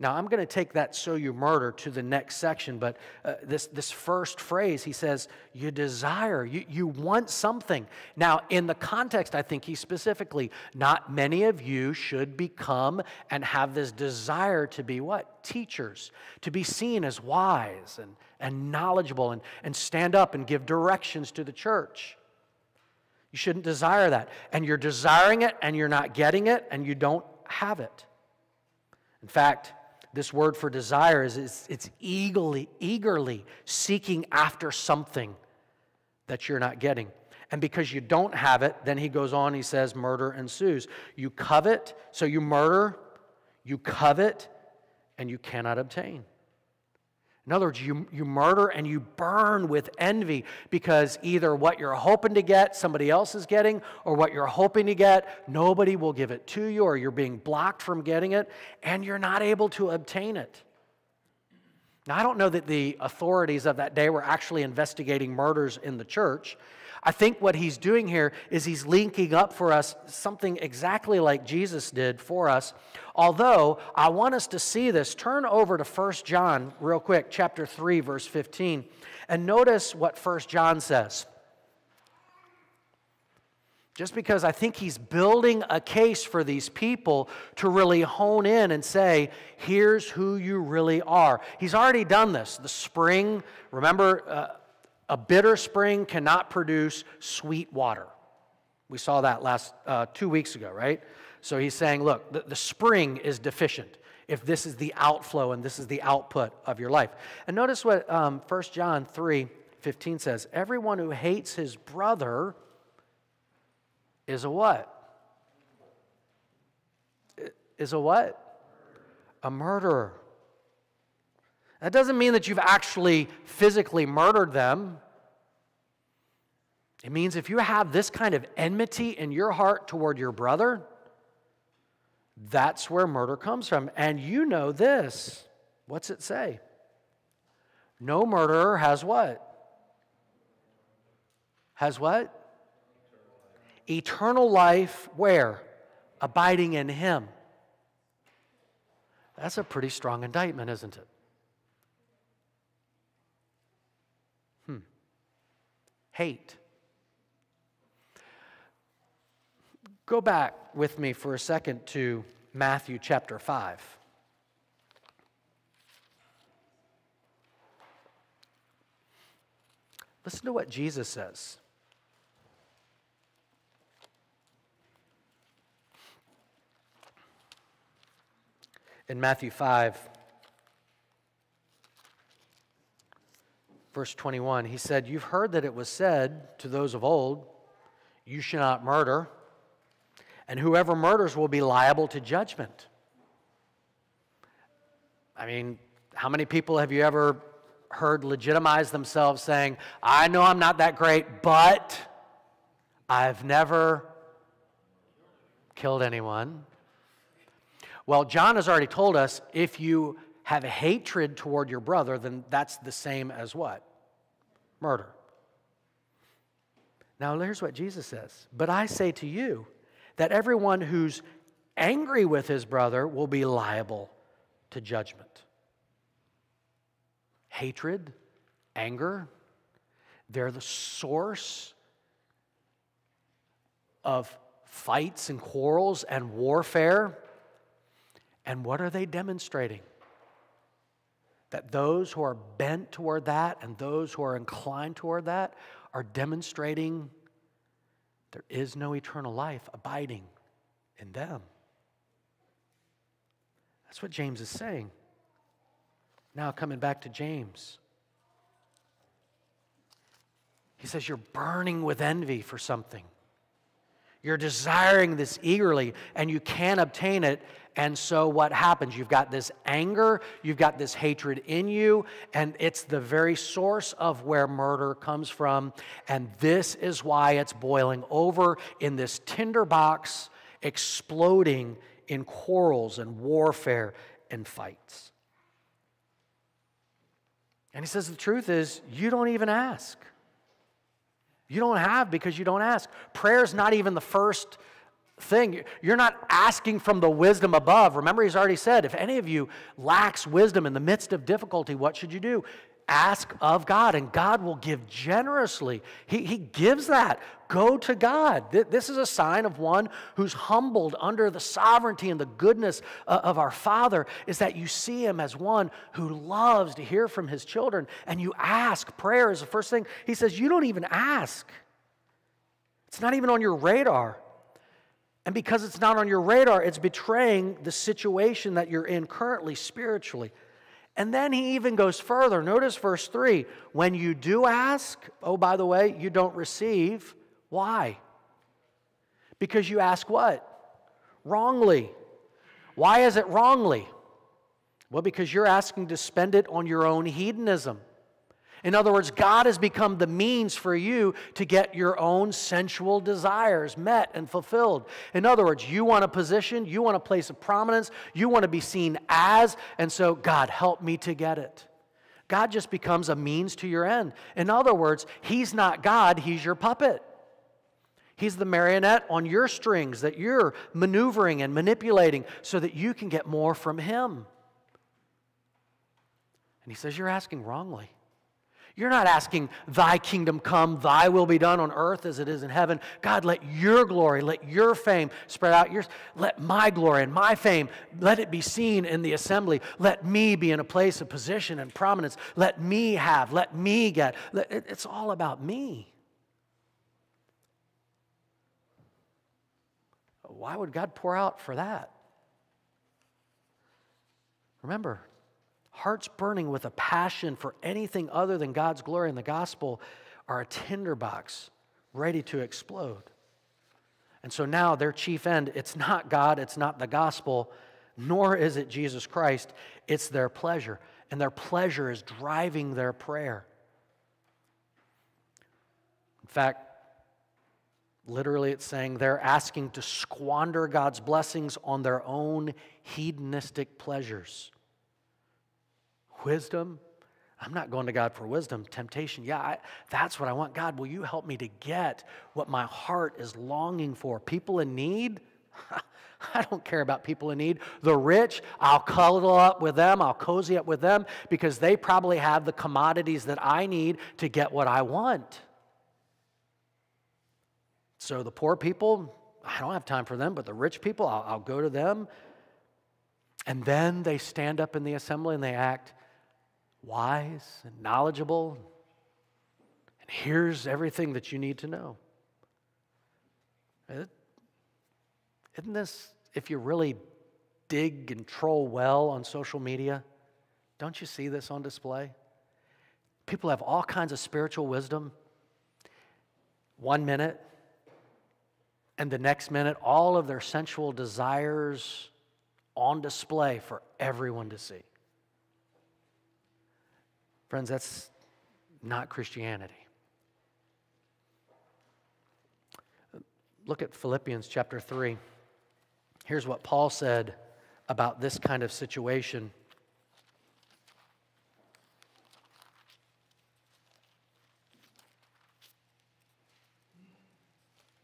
S3: Now, I'm going to take that so you murder to the next section, but uh, this, this first phrase, he says, you desire, you, you want something. Now, in the context, I think he specifically, not many of you should become and have this desire to be what? Teachers, to be seen as wise and, and knowledgeable and, and stand up and give directions to the church. You shouldn't desire that. And you're desiring it and you're not getting it and you don't have it. In fact, this word for desire is it's, it's eagerly, eagerly seeking after something that you're not getting. And because you don't have it, then he goes on, he says, murder ensues. You covet, so you murder, you covet, and you cannot obtain. In other words, you, you murder and you burn with envy because either what you're hoping to get, somebody else is getting, or what you're hoping to get, nobody will give it to you, or you're being blocked from getting it, and you're not able to obtain it. Now, I don't know that the authorities of that day were actually investigating murders in the church. I think what he's doing here is he's linking up for us something exactly like Jesus did for us. Although I want us to see this, turn over to 1 John real quick, chapter 3, verse 15, and notice what 1 John says. Just because I think he's building a case for these people to really hone in and say, here's who you really are. He's already done this. The spring, remember, uh, a bitter spring cannot produce sweet water. We saw that last uh, two weeks ago, right? So he's saying, look, the, the spring is deficient if this is the outflow and this is the output of your life. And notice what um, 1 John 3 15 says Everyone who hates his brother is a what? Is a what? A murderer. That doesn't mean that you've actually physically murdered them. It means if you have this kind of enmity in your heart toward your brother, that's where murder comes from. And you know this. What's it say? No murderer has what? Has what? Eternal life where? Abiding in Him. That's a pretty strong indictment, isn't it? Hate. Go back with me for a second to Matthew chapter 5. Listen to what Jesus says. In Matthew 5, verse 21, he said, You've heard that it was said to those of old, You shall not murder, and whoever murders will be liable to judgment. I mean, how many people have you ever heard legitimize themselves saying, I know I'm not that great, but I've never killed anyone? Well, John has already told us if you have hatred toward your brother, then that's the same as what? Murder. Now, here's what Jesus says But I say to you that everyone who's angry with his brother will be liable to judgment. Hatred, anger, they're the source of fights and quarrels and warfare. And what are they demonstrating? That those who are bent toward that and those who are inclined toward that are demonstrating there is no eternal life abiding in them. That's what James is saying. Now, coming back to James, he says, You're burning with envy for something. You're desiring this eagerly, and you can't obtain it. And so, what happens? You've got this anger, you've got this hatred in you, and it's the very source of where murder comes from. And this is why it's boiling over in this tinderbox, exploding in quarrels and warfare and fights. And he says, The truth is, you don't even ask. You don't have because you don't ask. Prayer is not even the first thing. You're not asking from the wisdom above. Remember, he's already said, if any of you lacks wisdom in the midst of difficulty, what should you do? Ask of God, and God will give generously. He, he gives that. Go to God. This is a sign of one who's humbled under the sovereignty and the goodness uh, of our Father, is that you see him as one who loves to hear from his children, and you ask. Prayer is the first thing. He says, You don't even ask, it's not even on your radar. And because it's not on your radar, it's betraying the situation that you're in currently spiritually. And then he even goes further. Notice verse 3 when you do ask, oh, by the way, you don't receive. Why? Because you ask what? Wrongly. Why is it wrongly? Well, because you're asking to spend it on your own hedonism. In other words, God has become the means for you to get your own sensual desires met and fulfilled. In other words, you want a position, you want a place of prominence, you want to be seen as, and so, God, help me to get it. God just becomes a means to your end. In other words, He's not God, He's your puppet. He's the marionette on your strings that you're maneuvering and manipulating so that you can get more from Him. And He says, You're asking wrongly. You're not asking, Thy kingdom come, Thy will be done on earth as it is in heaven. God, let your glory, let your fame spread out. Yours. Let my glory and my fame, let it be seen in the assembly. Let me be in a place of position and prominence. Let me have, let me get. It's all about me. Why would God pour out for that? Remember, hearts burning with a passion for anything other than God's glory and the gospel are a tinderbox ready to explode. And so now their chief end, it's not God, it's not the gospel, nor is it Jesus Christ, it's their pleasure. And their pleasure is driving their prayer. In fact, literally it's saying they're asking to squander God's blessings on their own hedonistic pleasures. Wisdom, I'm not going to God for wisdom. Temptation, yeah, I, that's what I want. God, will you help me to get what my heart is longing for? People in need? I don't care about people in need. The rich, I'll cuddle up with them, I'll cozy up with them because they probably have the commodities that I need to get what I want. So the poor people, I don't have time for them, but the rich people, I'll, I'll go to them. And then they stand up in the assembly and they act wise and knowledgeable. And here's everything that you need to know. Isn't this, if you really dig and troll well on social media, don't you see this on display? People have all kinds of spiritual wisdom. One minute, and the next minute, all of their sensual desires on display for everyone to see. Friends, that's not Christianity. Look at Philippians chapter 3. Here's what Paul said about this kind of situation.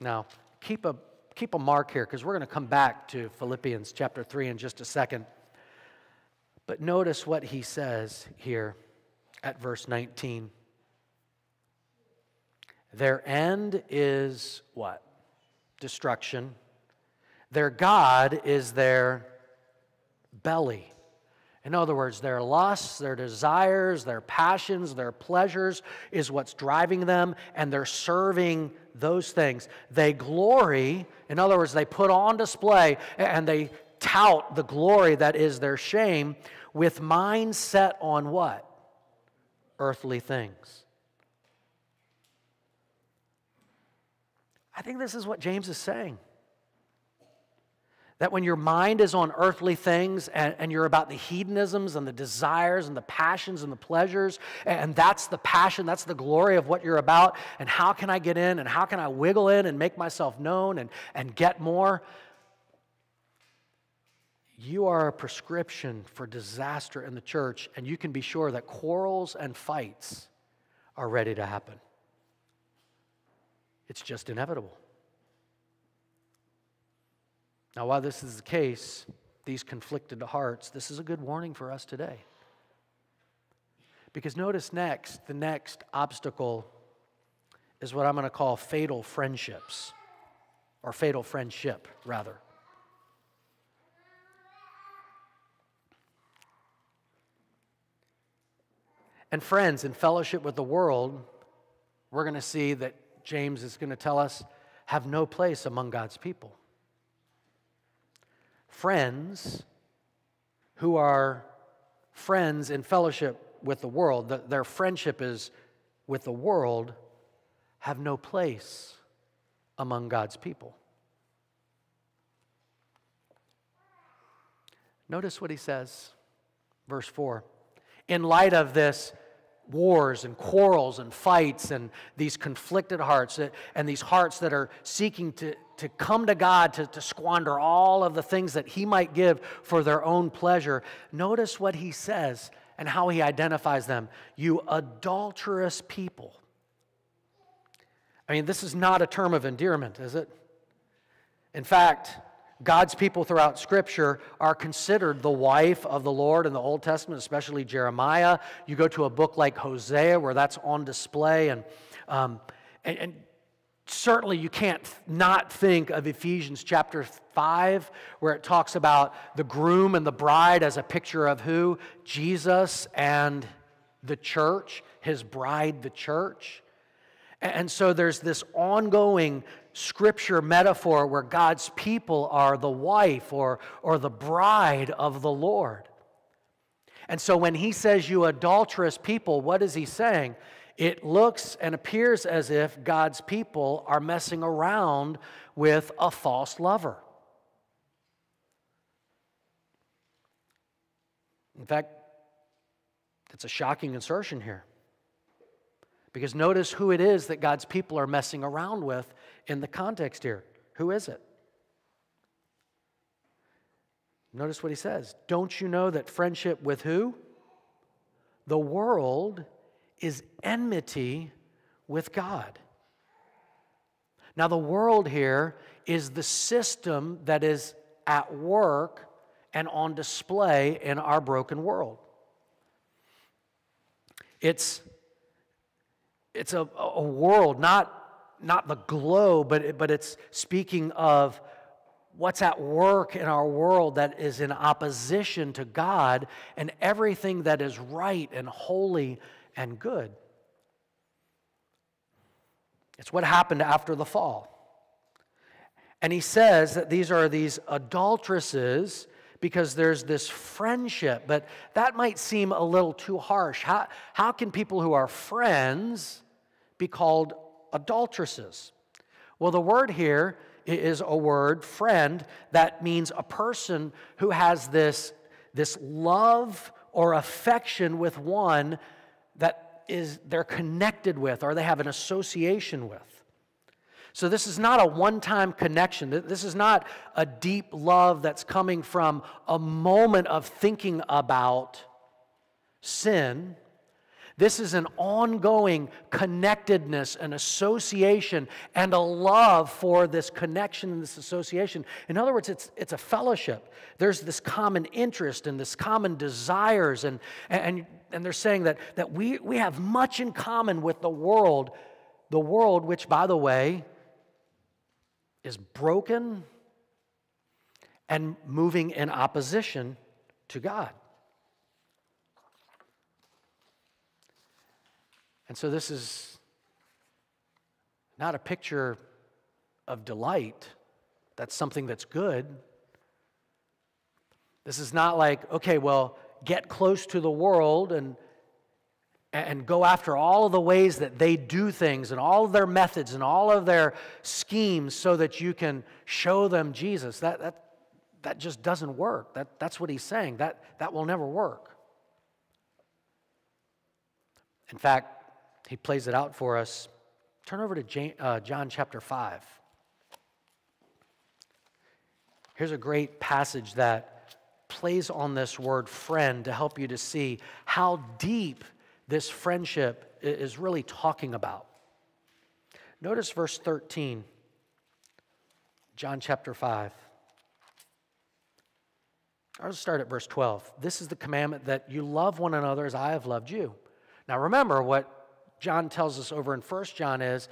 S3: Now, keep a, keep a mark here because we're going to come back to Philippians chapter 3 in just a second. But notice what he says here at verse 19. Their end is what? Destruction. Their God is their belly. In other words, their lusts, their desires, their passions, their pleasures is what's driving them, and they're serving those things. They glory, in other words, they put on display and they tout the glory that is their shame with mind set on what? Earthly things. I think this is what James is saying. That when your mind is on earthly things and, and, you're about the hedonisms and the desires and the passions and the pleasures, and that's the passion, that's the glory of what you're about, and how can I get in and how can I wiggle in and make myself known and, and get more? You are a prescription for disaster in the church, and you can be sure that quarrels and fights are ready to happen. It's just inevitable. Now, while this is the case, these conflicted hearts, this is a good warning for us today. Because notice next, the next obstacle is what I'm going to call fatal friendships, or fatal friendship, rather. And friends, in fellowship with the world, we're going to see that James is going to tell us have no place among God's people. Friends who are friends in fellowship with the world, th- their friendship is with the world, have no place among God's people. Notice what he says, verse 4. In light of this, wars and quarrels and fights and these conflicted hearts that, and these hearts that are seeking to, to come to God to, to squander all of the things that He might give for their own pleasure. Notice what He says and how He identifies them. You adulterous people. I mean, this is not a term of endearment, is it? In fact, God's people throughout Scripture are considered the wife of the Lord in the Old Testament, especially Jeremiah. You go to a book like Hosea where that's on display, and, um, and, and certainly you can't not think of Ephesians chapter 5, where it talks about the groom and the bride as a picture of who? Jesus and the church, his bride, the church. And so there's this ongoing scripture metaphor where God's people are the wife or, or the bride of the Lord. And so when he says, You adulterous people, what is he saying? It looks and appears as if God's people are messing around with a false lover. In fact, it's a shocking insertion here. Because notice who it is that God's people are messing around with in the context here. Who is it? Notice what he says. Don't you know that friendship with who? The world is enmity with God. Now, the world here is the system that is at work and on display in our broken world. It's, it's a, a world, not, not the globe, but, it- but it's speaking of what's at work in our world that is in opposition to God and everything that is right and holy and good. It's what happened after the fall. And he says that these are these adulteresses because there's this friendship, but that might seem a little too harsh. How, how can people who are friends be called adulteresses? Well, the word here is a word, friend, that means a person who has this, this love or affection with one that is they're connected with or they have an association with. So, this is not a one time connection. This is not a deep love that's coming from a moment of thinking about sin. This is an ongoing connectedness, an association, and a love for this connection and this association. In other words, it's, it's a fellowship. There's this common interest and this common desires, and, and, and they're saying that, that we, we have much in common with the world, the world, which, by the way, is broken and moving in opposition to God. And so this is not a picture of delight. That's something that's good. This is not like, okay, well, get close to the world and and go after all of the ways that they do things and all of their methods and all of their schemes so that you can show them Jesus. That, that, that just doesn't work. That, that's what he's saying. That, that will never work. In fact, he plays it out for us. Turn over to uh, John chapter 5. Here's a great passage that plays on this word friend to help you to see how deep this friendship is really talking about. Notice verse 13, John chapter 5. I'll start at verse 12. This is the commandment that you love one another as I have loved you. Now remember what John tells us over in 1 John is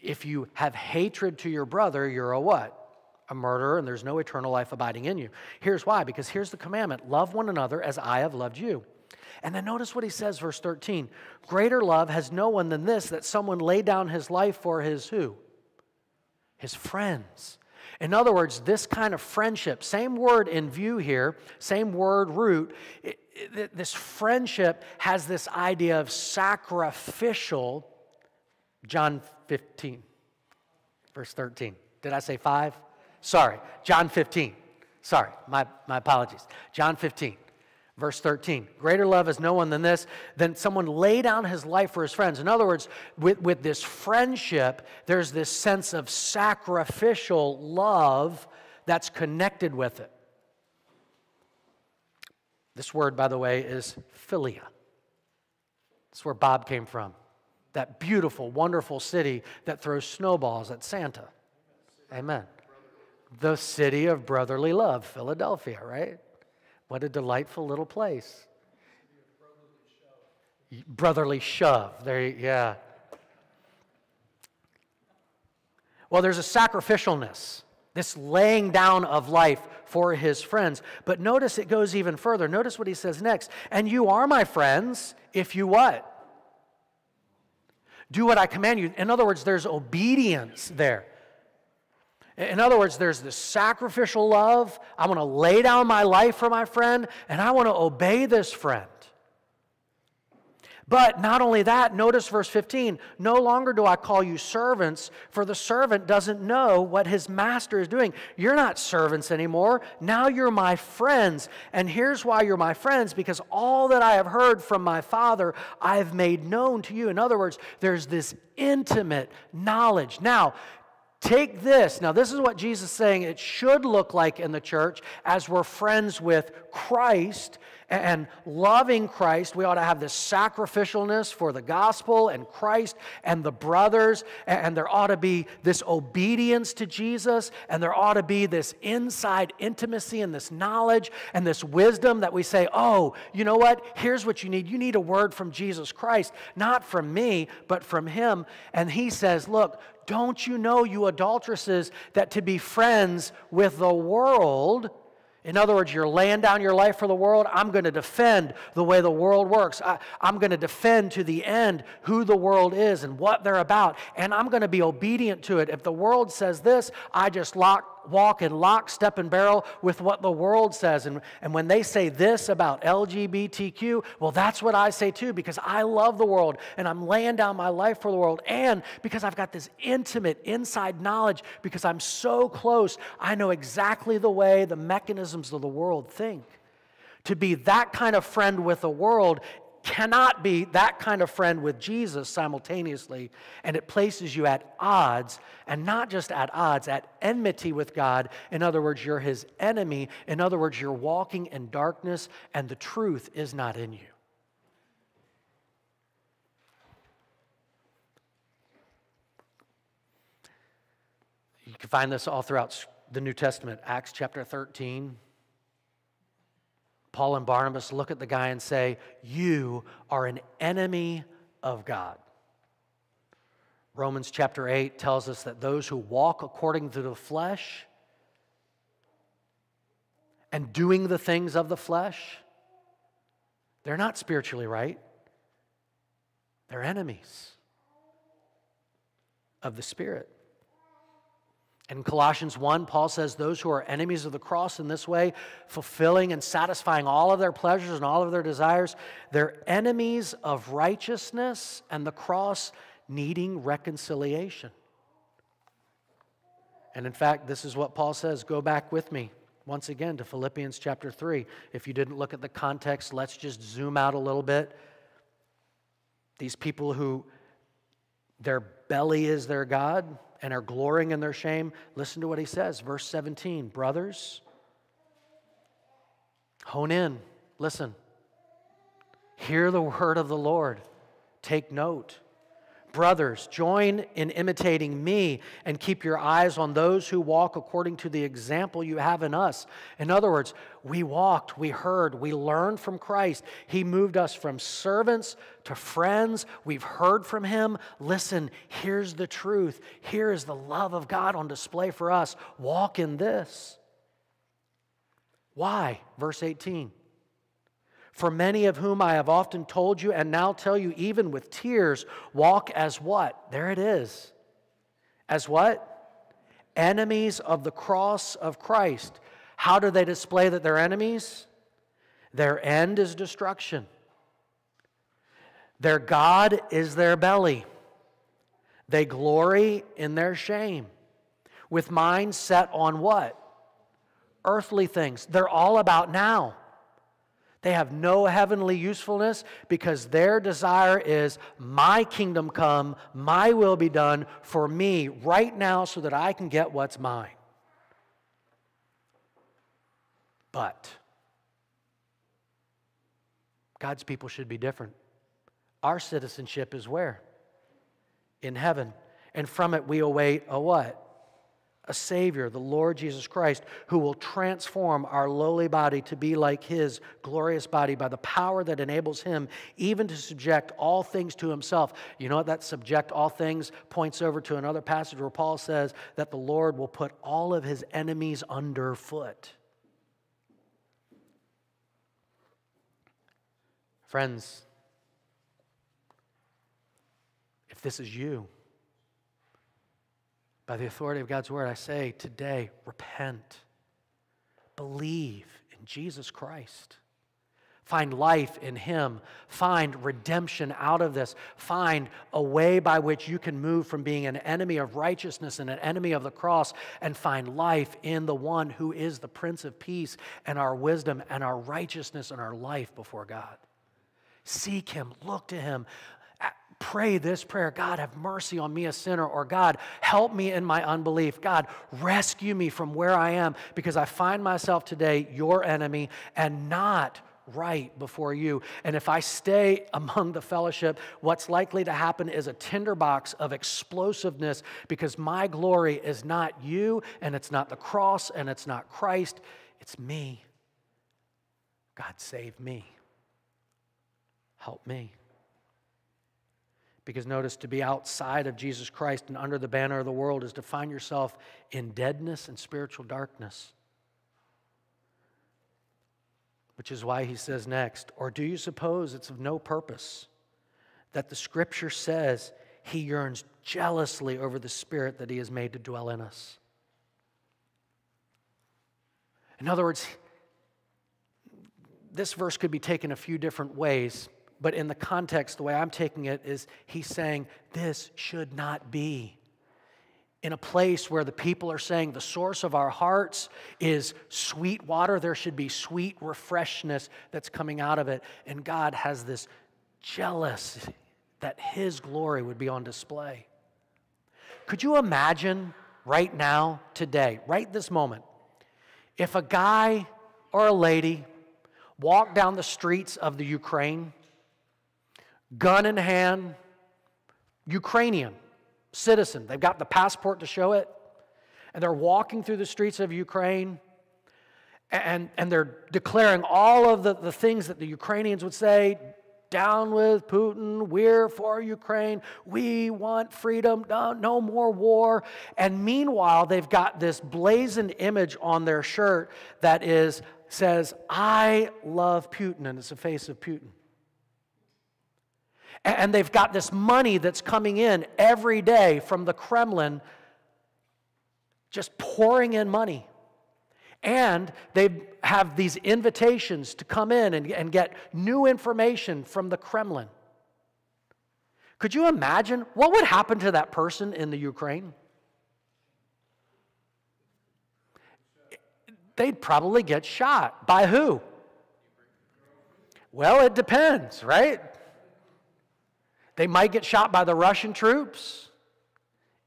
S3: if you have hatred to your brother, you're a what? A murderer, and there's no eternal life abiding in you. Here's why because here's the commandment love one another as I have loved you. And then notice what he says, verse 13. Greater love has no one than this, that someone lay down his life for his who? His friends. In other words, this kind of friendship, same word in view here, same word root, it- it- this friendship has this idea of sacrificial. John 15, verse 13. Did I say five? Sorry, John 15. Sorry, my, my apologies. John 15. Verse 13, greater love is no one than this, than someone lay down his life for his friends. In other words, with, with this friendship, there's this sense of sacrificial love that's connected with it. This word, by the way, is philia. That's where Bob came from. That beautiful, wonderful city that throws snowballs at Santa. Amen. The city of brotherly love, Philadelphia, right? What a delightful little place. Brotherly shove. There, yeah. Well, there's a sacrificialness, this laying down of life for his friends. But notice it goes even further. Notice what he says next. And you are my friends if you what? Do what I command you. In other words, there's obedience there. In other words, there's this sacrificial love. I want to lay down my life for my friend, and I want to obey this friend. But not only that, notice verse 15 no longer do I call you servants, for the servant doesn't know what his master is doing. You're not servants anymore. Now you're my friends. And here's why you're my friends because all that I have heard from my Father, I've made known to you. In other words, there's this intimate knowledge. Now, Take this. Now, this is what Jesus is saying it should look like in the church as we're friends with Christ and loving Christ. We ought to have this sacrificialness for the gospel and Christ and the brothers. And there ought to be this obedience to Jesus. And there ought to be this inside intimacy and this knowledge and this wisdom that we say, oh, you know what? Here's what you need. You need a word from Jesus Christ, not from me, but from Him. And He says, look, don't you know, you adulteresses, that to be friends with the world, in other words, you're laying down your life for the world. I'm going to defend the way the world works. I, am going to defend to the end who the world is and what they're about. And I'm going to be obedient to it. If the world says this, I just lock, walk in lockstep and barrel with what the world says. And, and when they say this about LGBTQ, well, that's what I say too because I love the world and I'm laying down my life for the world. And because I've got this intimate inside knowledge, because I'm so close, I know exactly the way the mechanisms of the world think. To be that kind of friend with the world cannot be that kind of friend with Jesus simultaneously, and it places you at odds, and not just at odds, at enmity with God. In other words, you're his enemy. In other words, you're walking in darkness, and the truth is not in you. You can find this all throughout the New Testament, Acts chapter 13. Paul and Barnabas look at the guy and say, You are an enemy of God. Romans chapter 8 tells us that those who walk according to the flesh and doing the things of the flesh, they're not spiritually right. They're enemies of the Spirit. In Colossians 1, Paul says, Those who are enemies of the cross in this way, fulfilling and satisfying all of their pleasures and all of their desires, they're enemies of righteousness and the cross needing reconciliation. And in fact, this is what Paul says. Go back with me once again to Philippians chapter 3. If you didn't look at the context, let's just zoom out a little bit. These people who their belly is their God and are glorying in their shame, listen to what he says. Verse 17 Brothers, hone in, listen. Hear the word of the Lord, take note. Brothers, join in imitating me and keep your eyes on those who walk according to the example you have in us. In other words, we walked, we heard, we learned from Christ. He moved us from servants to friends. We've heard from Him. Listen, here's the truth. Here is the love of God on display for us. Walk in this. Why? Verse 18. For many of whom I have often told you, and now tell you even with tears, walk as what? There it is. As what? Enemies of the cross of Christ. How do they display that they're enemies? Their end is destruction. Their God is their belly. They glory in their shame, with minds set on what? Earthly things. They're all about now. They have no heavenly usefulness because their desire is my kingdom come, my will be done for me right now so that I can get what's mine. But God's people should be different. Our citizenship is where? In heaven. And from it we await a what? A Savior, the Lord Jesus Christ, who will transform our lowly body to be like His glorious body by the power that enables Him even to subject all things to Himself. You know what that subject all things points over to another passage where Paul says that the Lord will put all of His enemies underfoot. Friends, if this is you, by the authority of God's word, I say today, repent. Believe in Jesus Christ. Find life in Him. Find redemption out of this. Find a way by which you can move from being an enemy of righteousness and an enemy of the cross and find life in the one who is the Prince of Peace and our wisdom and our righteousness and our life before God. Seek Him, look to Him, pray this prayer God, have mercy on me, a sinner, or God, help me in my unbelief. God, rescue me from where I am because I find myself today your enemy and not right before you. And if I stay among the fellowship, what's likely to happen is a tinderbox of explosiveness because my glory is not you and it's not the cross and it's not Christ, it's me. God, save me. Help me. Because notice, to be outside of Jesus Christ and under the banner of the world is to find yourself in deadness and spiritual darkness. Which is why he says next, or do you suppose it's of no purpose that the scripture says he yearns jealously over the spirit that he has made to dwell in us? In other words, this verse could be taken a few different ways but in the context, the way I'm taking it is he's saying, This should not be. In a place where the people are saying the source of our hearts is sweet water, there should be sweet refreshness that's coming out of it. And God has this jealous that his glory would be on display. Could you imagine right now, today, right this moment, if a guy or a lady walked down the streets of the Ukraine gun in hand, Ukrainian citizen. They've got the passport to show it. And they're walking through the streets of Ukraine and, and they're declaring all of the, the things that the Ukrainians would say down with Putin, we're for Ukraine, we want freedom, no, no more war. And meanwhile, they've got this blazoned image on their shirt that is says, I love Putin, and it's a face of Putin. And they've got this money that's coming in every day from the Kremlin, just pouring in money. And they have these invitations to come in and, and get new information from the Kremlin. Could you imagine what would happen to that person in the Ukraine? They'd probably get shot. By who? Well, it depends, right? They might get shot by the Russian troops,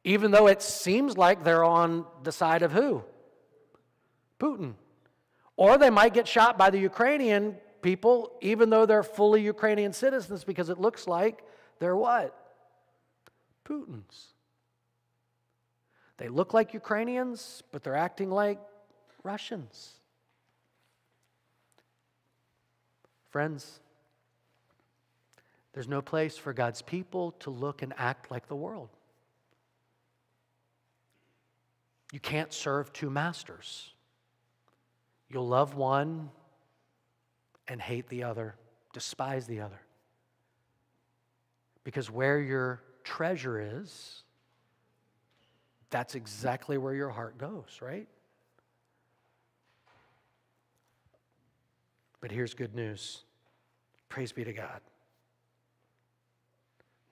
S3: even though it seems like they're on the side of who? Putin. Or they might get shot by the Ukrainian people, even though they're fully Ukrainian citizens, because it looks like they're what? Putins. They look like Ukrainians, but they're acting like Russians. Friends, there's no place for God's people to look and act like the world. You can't serve two masters. You'll love one and hate the other, despise the other. Because where your treasure is, that's exactly where your heart goes, right? But here's good news. Praise be to God.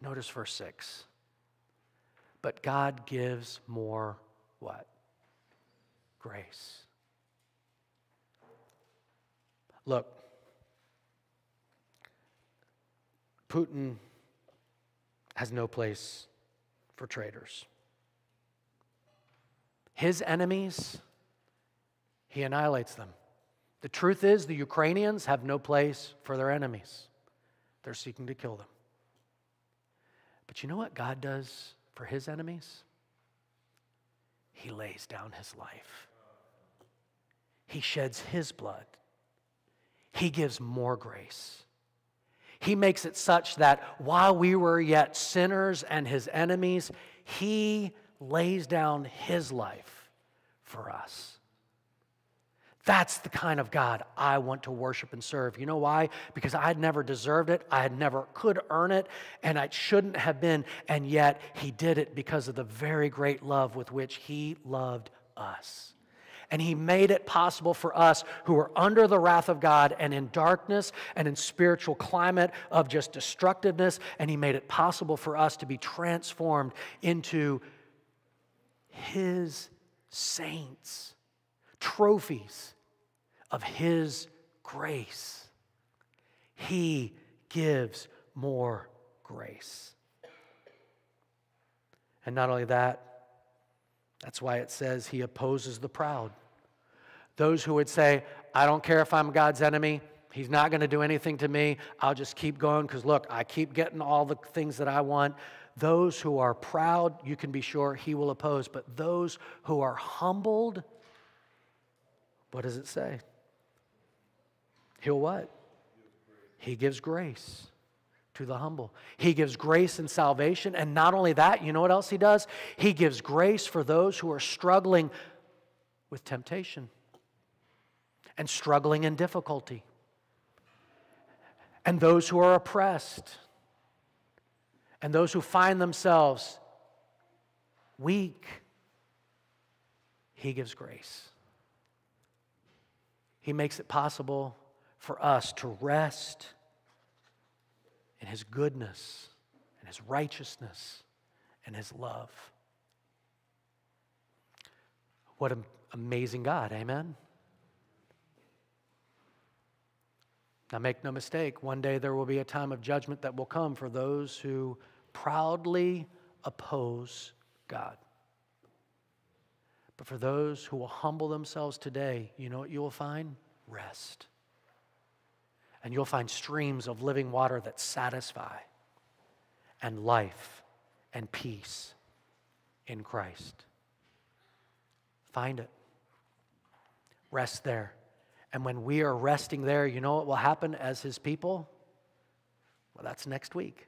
S3: Notice verse 6. But God gives more what? Grace. Look, Putin has no place for traitors. His enemies, he annihilates them. The truth is, the Ukrainians have no place for their enemies. They're seeking to kill them. But you know what God does for his enemies? He lays down his life, he sheds his blood, he gives more grace. He makes it such that while we were yet sinners and his enemies, he lays down his life for us. That's the kind of God I want to worship and serve. You know why? Because I had never deserved it. I had never could earn it, and I shouldn't have been. And yet, He did it because of the very great love with which He loved us. And He made it possible for us who are under the wrath of God and in darkness and in spiritual climate of just destructiveness. And He made it possible for us to be transformed into His saints, trophies of His grace. He gives more grace. And not only that, that's why it says He opposes the proud. Those who would say, I don't care if I'm God's enemy, He's not going to do anything to me, I'll just keep going because look, I keep getting all the things that I want. Those who are proud, you can be sure He will oppose. But those who are humbled, what does it say? He'll what? He gives grace to the humble. He gives grace and salvation. And not only that, you know what else He does? He gives grace for those who are struggling with temptation and struggling in difficulty, and those who are oppressed, and those who find themselves weak. He gives grace. He makes it possible for us to rest in His goodness and His righteousness and His love. What an amazing God, amen? Now, make no mistake, one day there will be a time of judgment that will come for those who proudly oppose God. But for those who will humble themselves today, you know what you will find? Rest. And you'll find streams of living water that satisfy, and life and peace in Christ. Find it. Rest there. And when we are resting there, you know what will happen as His people? Well, that's next week.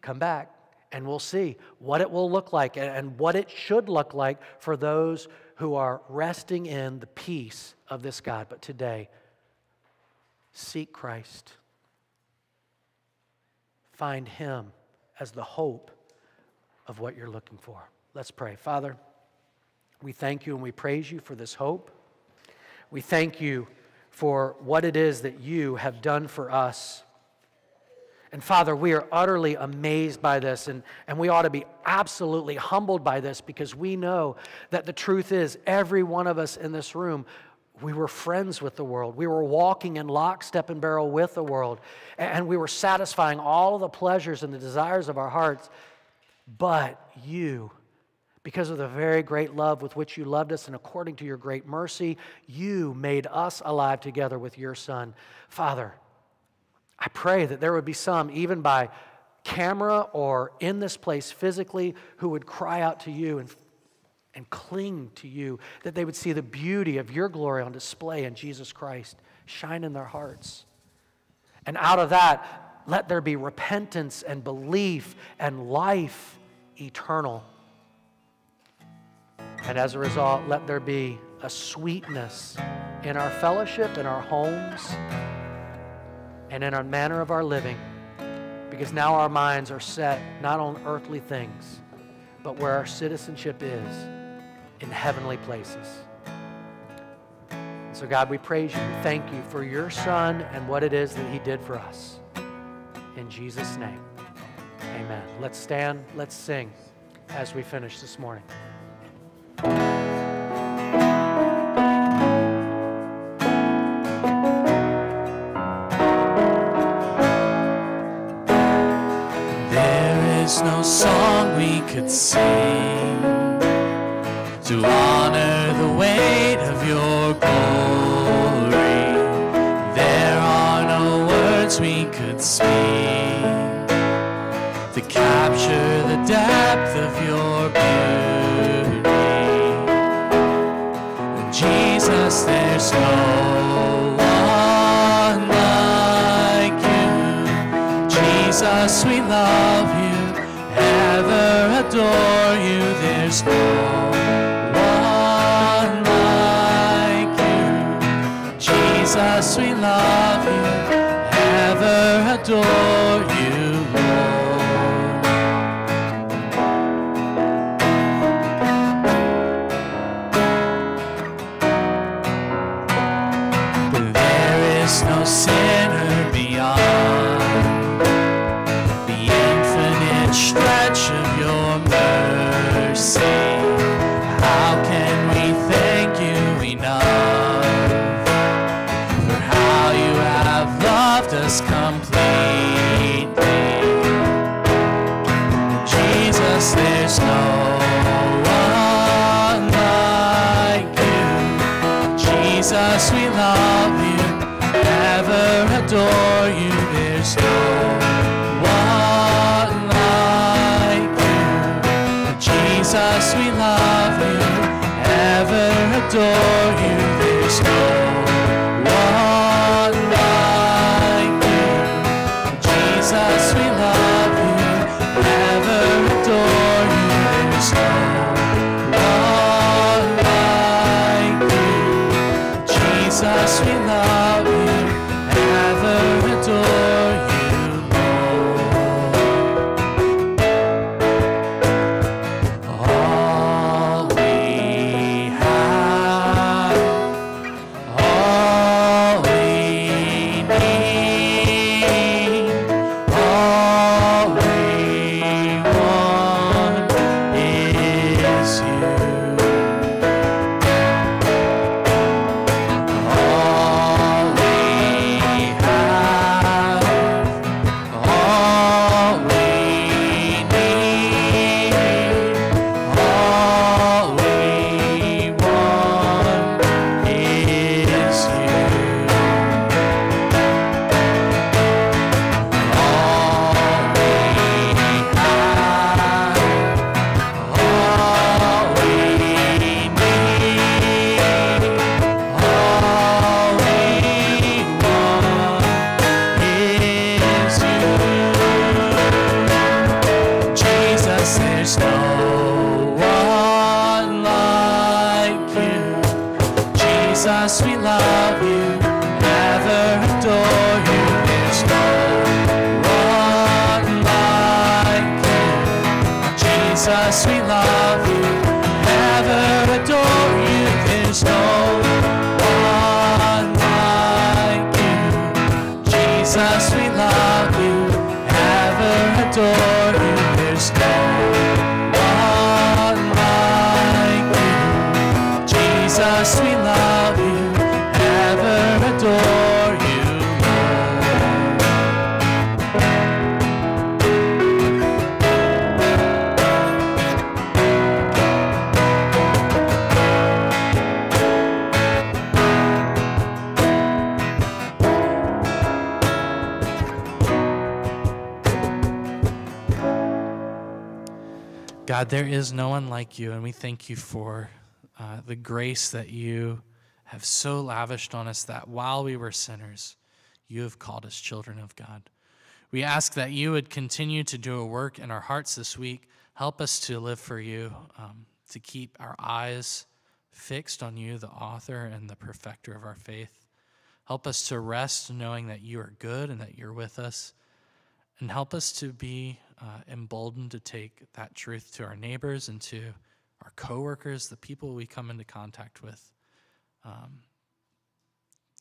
S3: Come back and we'll see what it will look like and what it should look like for those who are resting in the peace of this God. But today, seek Christ. Find Him as the hope of what you're looking for. Let's pray. Father, we thank you and we praise you for this hope. We thank you for what it is that you have done for us. And Father, we are utterly amazed by this, and, and we ought to be absolutely humbled by this because we know that the truth is every one of us in this room, we were friends with the world. We were walking in lockstep and barrel with the world, and we were satisfying all the pleasures and the desires of our hearts. But you, because of the very great love with which you loved us, and according to your great mercy, you made us alive together with your Son. Father, I pray that there would be some, even by camera or in this place physically who would cry out to you and, and cling to you, that they would see the beauty of your glory on display in Jesus Christ shine in their hearts. And out of that, let there be repentance and belief and life eternal. And as a result, let there be a sweetness in our fellowship, in our homes, and in our manner of our living. Because now our minds are set not on earthly things, but where our citizenship is in heavenly places. So, God, we praise you. We thank you for your Son and what it is that he did for us. In Jesus' name, amen. Let's stand, let's sing as we finish this morning.
S4: There is no song we could sing speak to capture the depth of your beauty. Jesus, there's no one like you. Jesus, we love you, ever adore you. There's no one like you. Jesus, we love ever thank you for
S1: uh, the grace that you have so lavished on us that while we were sinners, you have called us children of God. We ask that you would continue to do a work in our hearts this week. Help us to live for you, um, to keep our eyes fixed on you, the author and the perfecter of our faith. Help us to rest knowing that you are good and that you're with us. And help us to be uh, emboldened to take that truth to our neighbors and to our coworkers, the people we come into contact with. Um,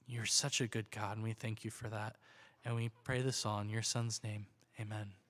S1: you're such a good God, and we thank you for that. And we pray this all in your Son's name. Amen.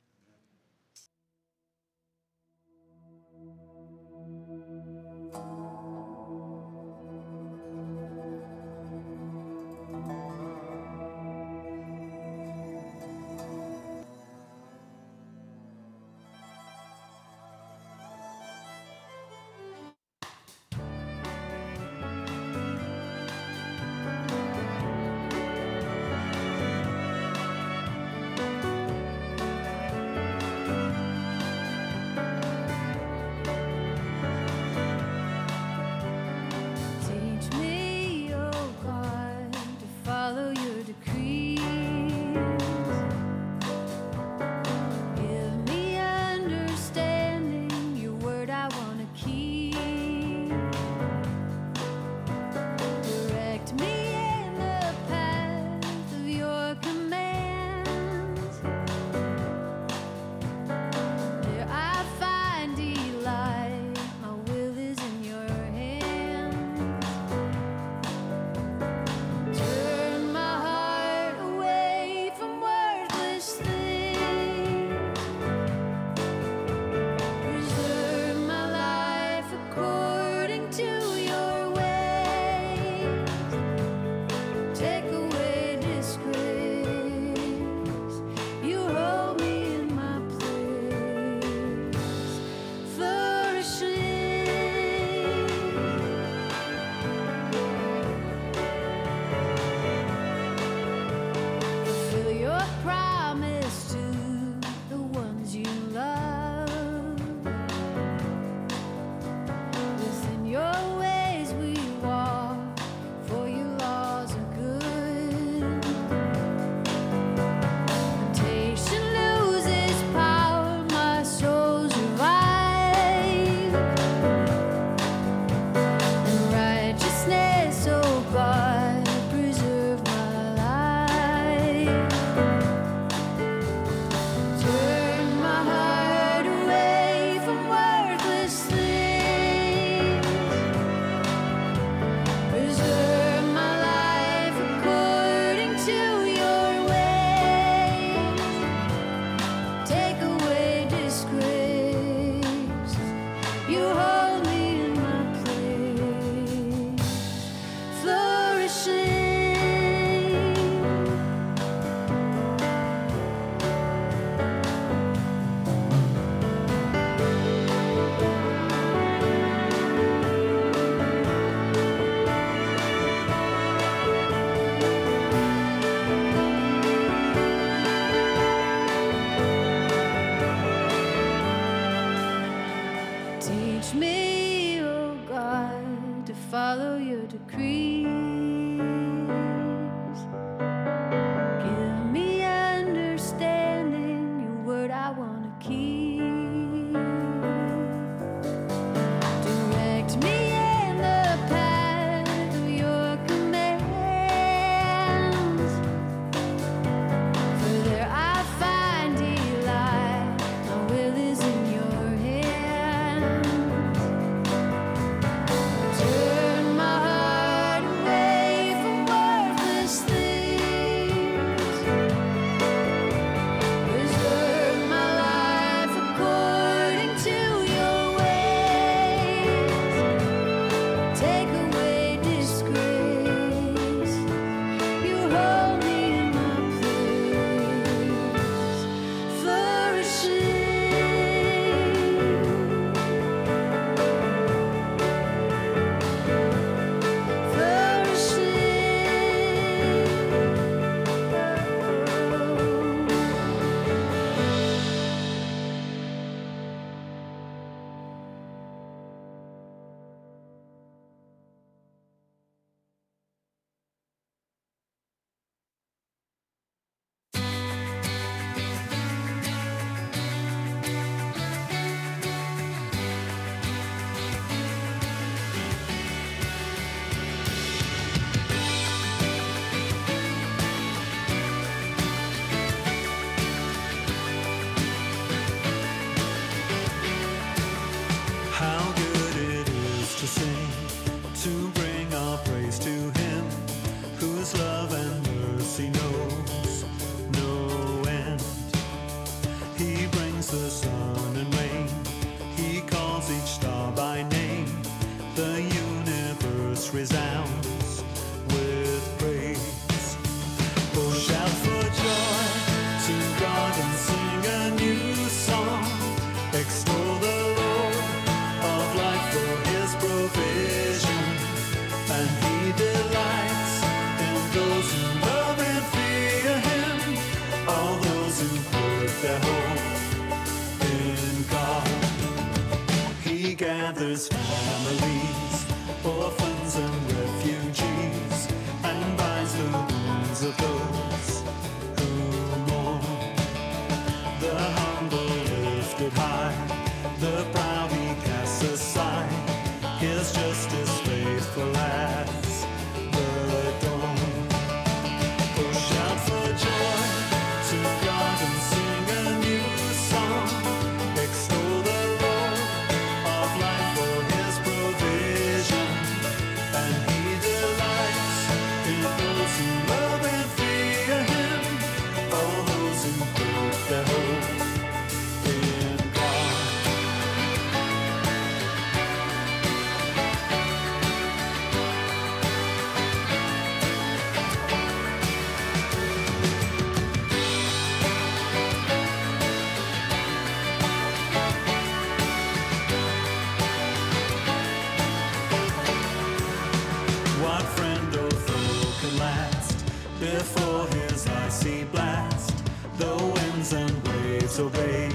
S6: for
S2: his icy blast. The winds and waves obey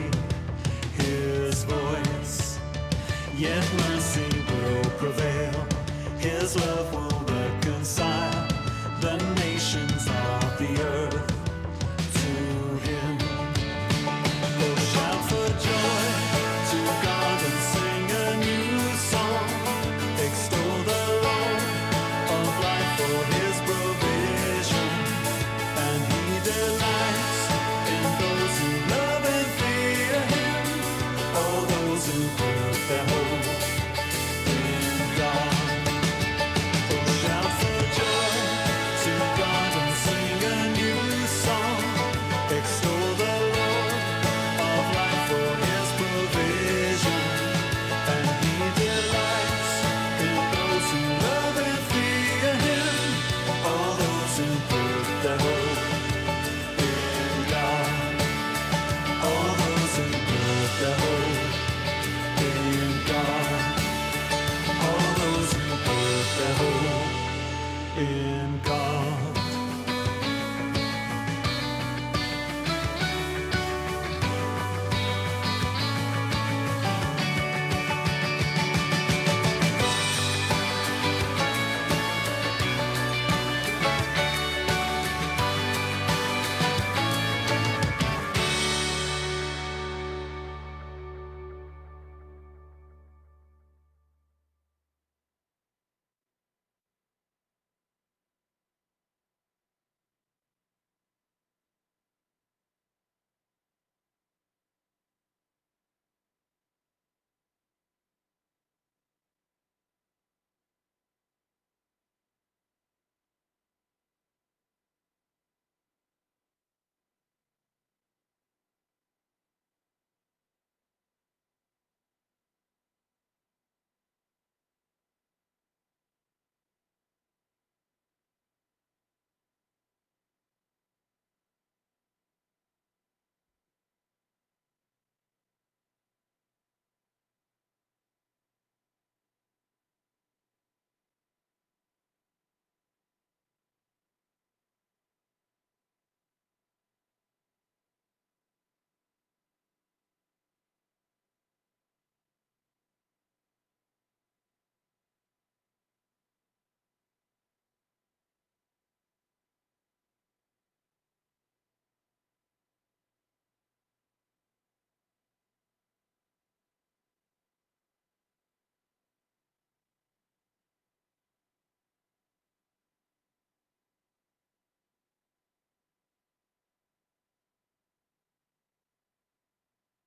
S2: his voice. Yet mercy will prevail, his love will